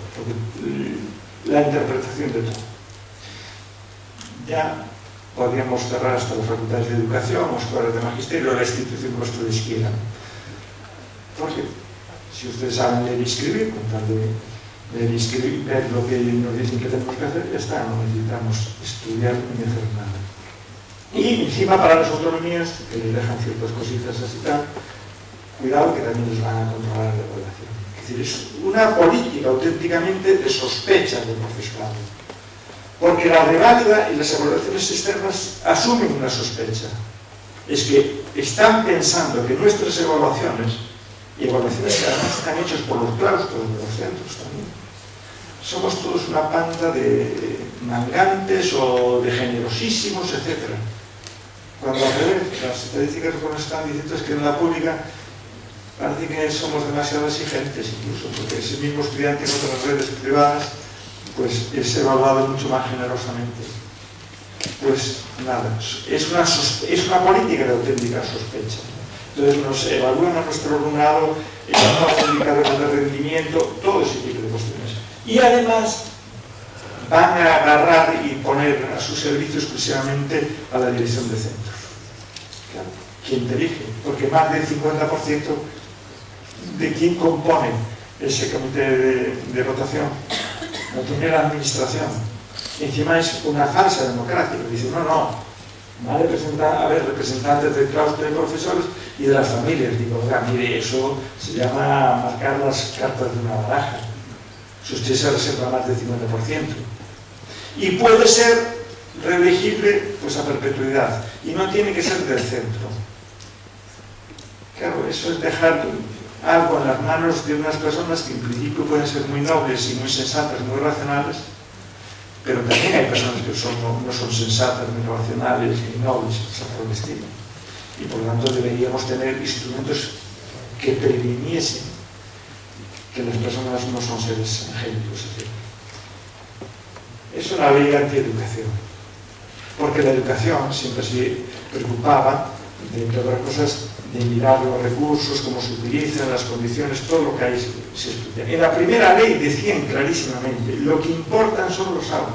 la interpretación de todo. Ya podríamos cerrar hasta las facultades de educación, o escuelas de magisterio, o la institución que ustedes quieran. Porque si ustedes saben leer y escribir, con tal de leer y escribir, ver lo que nos dicen que tenemos que hacer, ya está, no necesitamos estudiar ni hacer nada. Y encima para las autonomías, que les dejan ciertas cositas así tal, cuidado que también les van a controlar la evaluación. Es decir, es una política auténticamente de sospecha del profesorado. Porque la reválida y las evaluaciones externas asumen una sospecha. Es que están pensando que nuestras evaluaciones, y evaluaciones que además están hechas por los claustros de los centros también, somos todos una panda de mangantes o de generosísimos, etc. Cuando al revés, las estadísticas que nos están diciendo es que en la pública parece que somos demasiado exigentes incluso, porque ese mismo estudiante en otras redes privadas pues es evaluado mucho más generosamente. Pues nada, es una, es una política de auténtica sospecha. Entonces nos evalúan a nuestro alumnado los indicadores de rendimiento, todo ese tipo de cuestiones. Y además van a agarrar y poner a su servicio exclusivamente a la dirección de centros. ¿Quién elige? Porque más del 50% de quién compone ese comité de, de votación lo tiene la administración. Encima es una falsa democracia. Dice, no, no, va a, representar, a ver, representantes del claustro de profesores y de las familias. Digo, oiga, mire, eso se llama marcar las cartas de una baraja. Si usted se reserva más del 50%. Y puede ser reelegible pues, a perpetuidad. Y no tiene que ser del centro. Claro, eso es dejar algo en las manos de unas personas que en principio pueden ser muy nobles y muy sensatas, muy racionales, pero también hay personas que son, no, son sensatas, ni racionales, ni nobles, por el estilo. Y por lo tanto deberíamos tener instrumentos que previniesen que las personas no son seres angélicos. Es una ley anti-educación, porque la educación siempre se preocupaba, entre otras cosas, de mirar los recursos, cómo se utilizan, las condiciones, todo lo que hay se estudia. En la primera ley decían clarísimamente, lo que importan son los autos,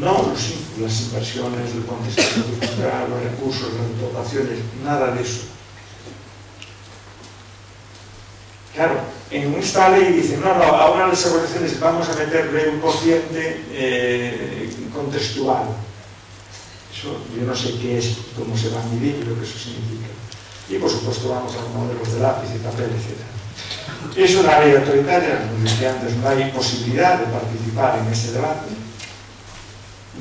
no las inversiones, el contexto los recursos, las dotaciones, nada de eso. Claro, en esta ley dicen, no, no, ahora las evaluaciones vamos a meterle un cociente eh, contextual yo no sé qué es, cómo se va a medir y lo que eso significa. Y por supuesto vamos a los modelos de lápiz y papel, etc. Es una ley autoritaria, como dije antes, no hay posibilidad de participar en ese debate.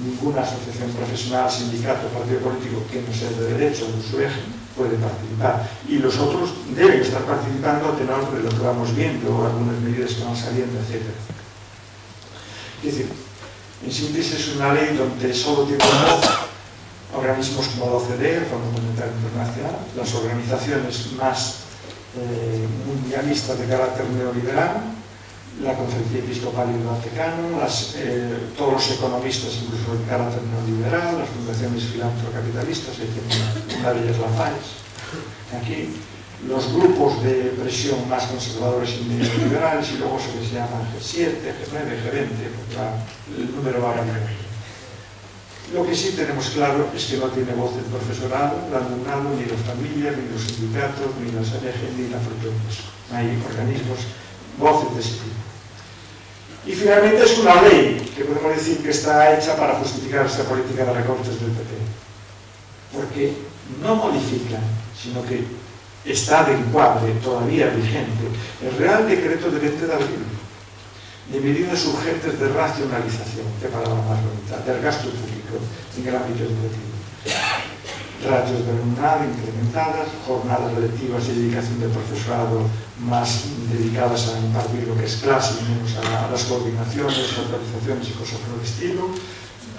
Ninguna asociación profesional, sindicato, partido político que no sea de derecho o de su eje puede participar. Y los otros deben estar participando a tenor de lo que vamos viendo, o algunas medidas que van saliendo, etc. Es decir, en síntesis es una ley donde solo tiene voz organismos como la OCDE, el Fondo Monetario Internacional, las organizaciones más eh, mundialistas de carácter neoliberal, la Conferencia Episcopal del Vaticano, las, eh, todos los economistas, incluso el carácter neoliberal, las fundaciones filantrocapitalistas, una de ellas la FAES. Aquí los grupos de presión más conservadores y neoliberales y luego se les llama G7, G9, G20, porque el número va a. Lo que sí tenemos claro es que no tiene voz el profesorado, el alumnado, ni las familias, ni los sindicatos, ni las ANG, ni la frecuencia. No hay organismos, voces de ese tipo. Y finalmente es una ley que podemos decir que está hecha para justificar esta política de recortes del PP. Porque no modifica, sino que está de encuadre todavía vigente el Real Decreto de 20 de abril de medidas urgentes de racionalización, qué palabra más bonita, del gasto público en el ámbito educativo. radios alumnado incrementadas, jornadas lectivas de dedicación de profesorado máis dedicadas a impartir lo que es clase y menos a, a las coordinaciones, actualizaciones y cosas por el estilo,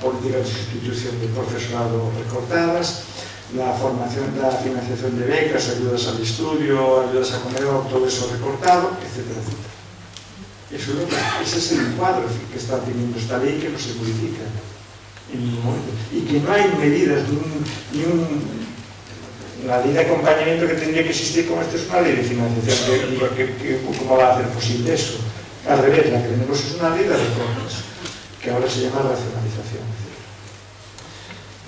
políticas de sustitución de profesorado recortadas, la formación da financiación de becas, ayudas al estudio, ayudas a comer, todo eso recortado, etcétera. Eso, ese es el cuadro que está teniendo esta ley que no se modifica. En ningún momento. Y que no hay medidas, ni, un, ni un, una ley de acompañamiento que tendría que existir como esta es una ley de financiación, que, que, ¿cómo va a hacer posible eso? Al revés, la que tenemos es una ley de recortes, que ahora se llama racionalización.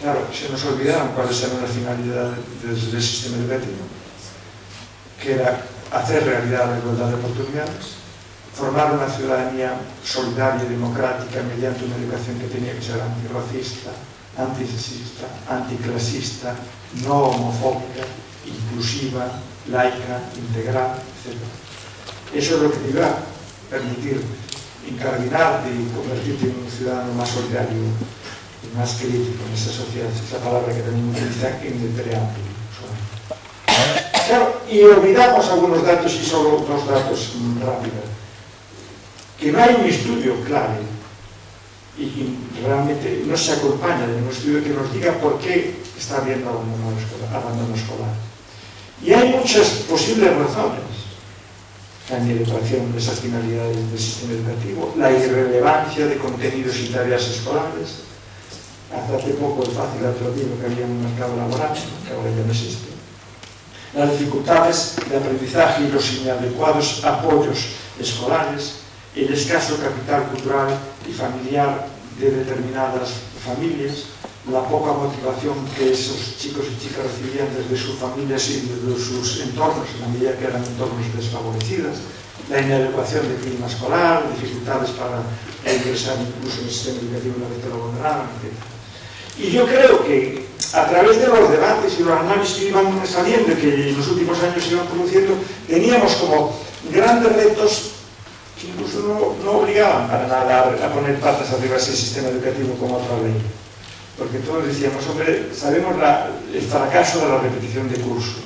Claro, se nos olvidaron cuáles eran las finalidades del sistema educativo, que era hacer realidad la igualdad de oportunidades, formar unha ciudadanía solidaria e democrática mediante unha educación que tenía que ser antirracista, antisexista, anticlasista, no homofóbica, inclusiva, laica, integral, etc. Eso é es o que te iba a permitir encardinarte e convertirte en un ciudadano máis solidario e máis crítico nesa sociedade, esa palabra que tamén utiliza en el preámbulo. Claro, e olvidamos algunos datos e só dos datos rápidos que vai un estudio clave e que realmente nos se acompaña de un estudio que nos diga por qué está habiendo abandono escolar. Abandono escolar. Y hay muchas posibles razones. La inadecuación de esas finalidades del sistema educativo, la irrelevancia de contenidos y tareas escolares. Hasta hace poco el fácil atractivo que había en el mercado laboral, que ahora ya no existe. Las dificultades de aprendizaje y los inadecuados apoyos escolares el escaso capital cultural y familiar de determinadas familias, la poca motivación que esos chicos y chicas recibían desde sus familias y desde sus entornos, en la medida que eran entornos desfavorecidos, la inadecuación del clima escolar, dificultades para ingresar incluso en el sistema educativo una vez que lo etc. Y yo creo que a través de los debates y los análisis que iban saliendo que en los últimos años se iban produciendo, teníamos como grandes retos incluso no, obligaban para nada a, poner patas arriba ese sistema educativo como otra ley. Porque todos decíamos, hombre, sabemos la, el fracaso de la repetición de curso,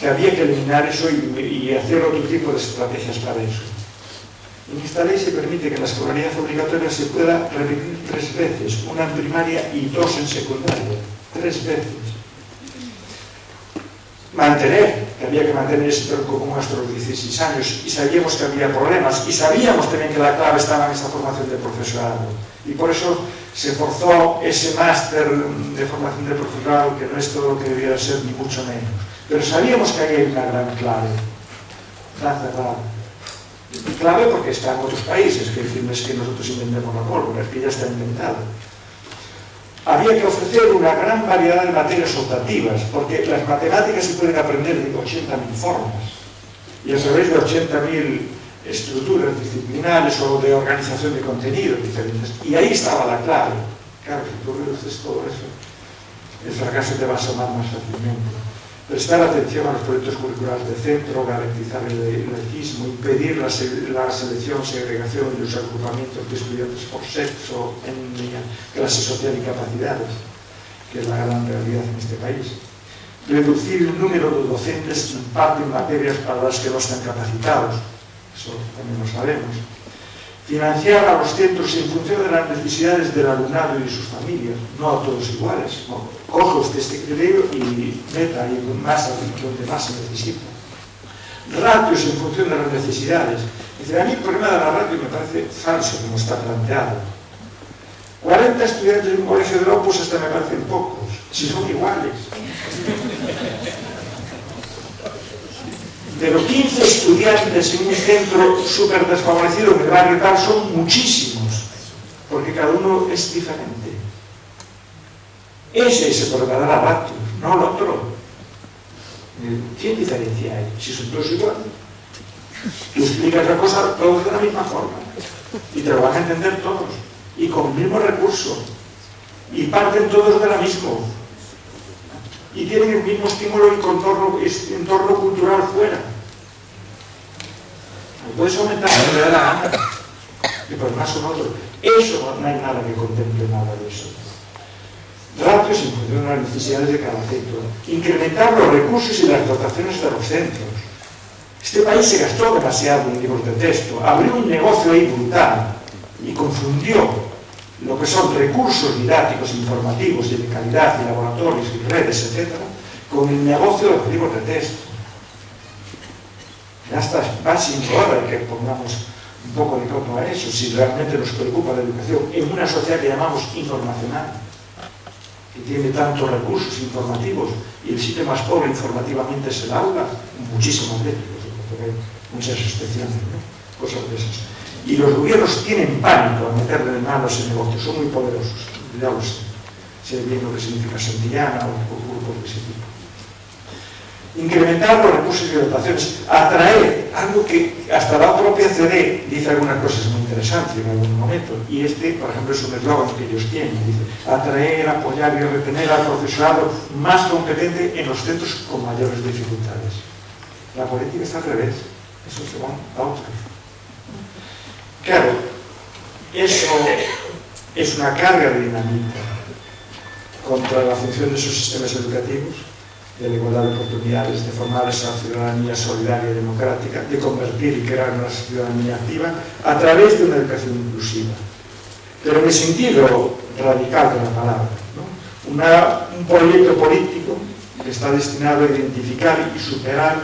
que había que eliminar eso y, hacer otro tipo de estrategias para eso. En esta ley se permite que la escolaridad obligatoria se pueda repetir tres veces, una en primaria y dos en secundaria. Tres veces. mantener, que había que mantener ese tronco común hasta los 16 años, y sabíamos que había problemas, y sabíamos también que la clave estaba en esa formación de profesorado. Y por eso se forzó ese máster de formación de profesorado, que no es todo lo que debiera ser, ni mucho menos. Pero sabíamos que había una gran clave, Franza clave. Y clave porque está en otros países, que decir, no es que nosotros inventemos la pólvora, es que ya está inventada había que ofrecer una gran variedad de materias optativas, porque las matemáticas se pueden aprender de 80.000 formas y a través de 80.000 estructuras disciplinares o de organización de contenidos diferentes. Y ahí estaba la clave. Claro, si tú reduces todo eso, el fracaso te va a asomar más fácilmente prestar atención aos proyectos curriculares de centro, garantizar el laicismo, impedir la, se la selección, segregación y los agrupamientos de estudiantes por sexo, etnia, clase social y capacidades, que es la gran realidad en este país. Reducir el número de docentes que imparten materias para las que no están capacitados, eso también lo sabemos financiar aos centros en función das necesidades del alumnado e de sus familias, non a todos iguales. No. Coge usted este criterio e meta aí máis donde más se necesita. Ratios en función das necesidades. Dice, a mí el problema da ratio me parece falso como está planteado. 40 estudiantes de un colegio de Opus hasta me parecen pocos, si son iguales. De los 15 estudiantes en un centro súper desfavorecido en el barrio tal son muchísimos, porque cada uno es diferente. Ese es el la ratio, no el otro. ¿Qué diferencia hay? Si son todos iguales. Tú explicas la cosa todos de la misma forma y te lo van a entender todos y con el mismo recurso y parten todos de la misma y tienen el mismo estímulo y entorno, cultural fuera. Puedes aumentar la gana, pero más o otro. Eso no hay nada que contemple nada de eso. Ratios en función de las necesidades de cada centro. Incrementar los recursos y las dotaciones de los centros. Este país se gastó demasiado en libros de texto, abrió un negocio ahí brutal y confundió lo que son recursos didácticos, informativos y de calidad, y laboratorios y redes, etc., con el negocio de los libros de texto. Ya está, va siendo que pongamos un poco de coto a eso, si realmente nos preocupa la educación en una sociedad que llamamos informacional, que tiene tantos recursos informativos, y el sitio más pobre informativamente es el aula, muchísimas veces, muchas excepciones, ¿no? cosas de esas. Y los gobiernos tienen pánico a meterle manos en negocios, son muy poderosos, ya lo sé. Sé bien lo que significa Santillana o, grupos de ese tipo incrementar los recursos y dotaciones, atraer algo que hasta la propia CD dice algunas cosas muy interesantes en algún momento, y este, por ejemplo, es un eslogan que ellos tienen, dice, atraer, apoyar y retener al profesorado más competente en los centros con mayores dificultades. La política está al revés, eso se va a otro. Claro, eso es una carga de dinamita contra la función de sus sistemas educativos, de la igualdad de oportunidades, de formar esa ciudadanía solidaria y democrática, de convertir y crear una ciudadanía activa a través de una educación inclusiva. Pero en el sentido radical de la palabra. ¿no? Un proyecto político que está destinado a identificar y superar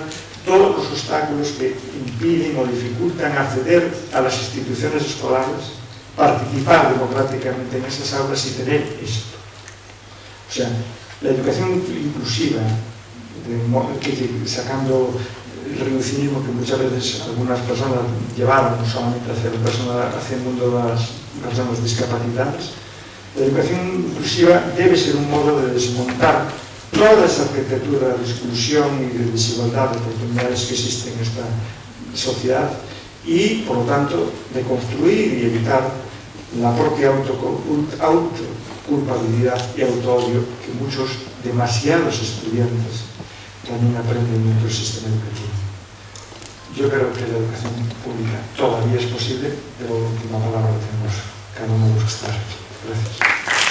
todos los obstáculos que impiden o dificultan acceder a las instituciones escolares, participar democráticamente en esas aulas y tener esto. O sea, la educación inclusiva, de, sacando el reduccionismo que muchas veces algunas personas llevaron solamente hacia el, personal, hacia el mundo de las personas discapacitadas, la educación inclusiva debe ser un modo de desmontar toda esa arquitectura de exclusión y de desigualdad de oportunidades que existe en esta sociedad y, por lo tanto, de construir y evitar la propia auto, auto y autoodio que muchos, demasiados estudiantes también aprenden en nuestro sistema educativo. Yo creo que la educación pública todavía es posible, pero la última palabra la tenemos cada uno de los que está. Gracias.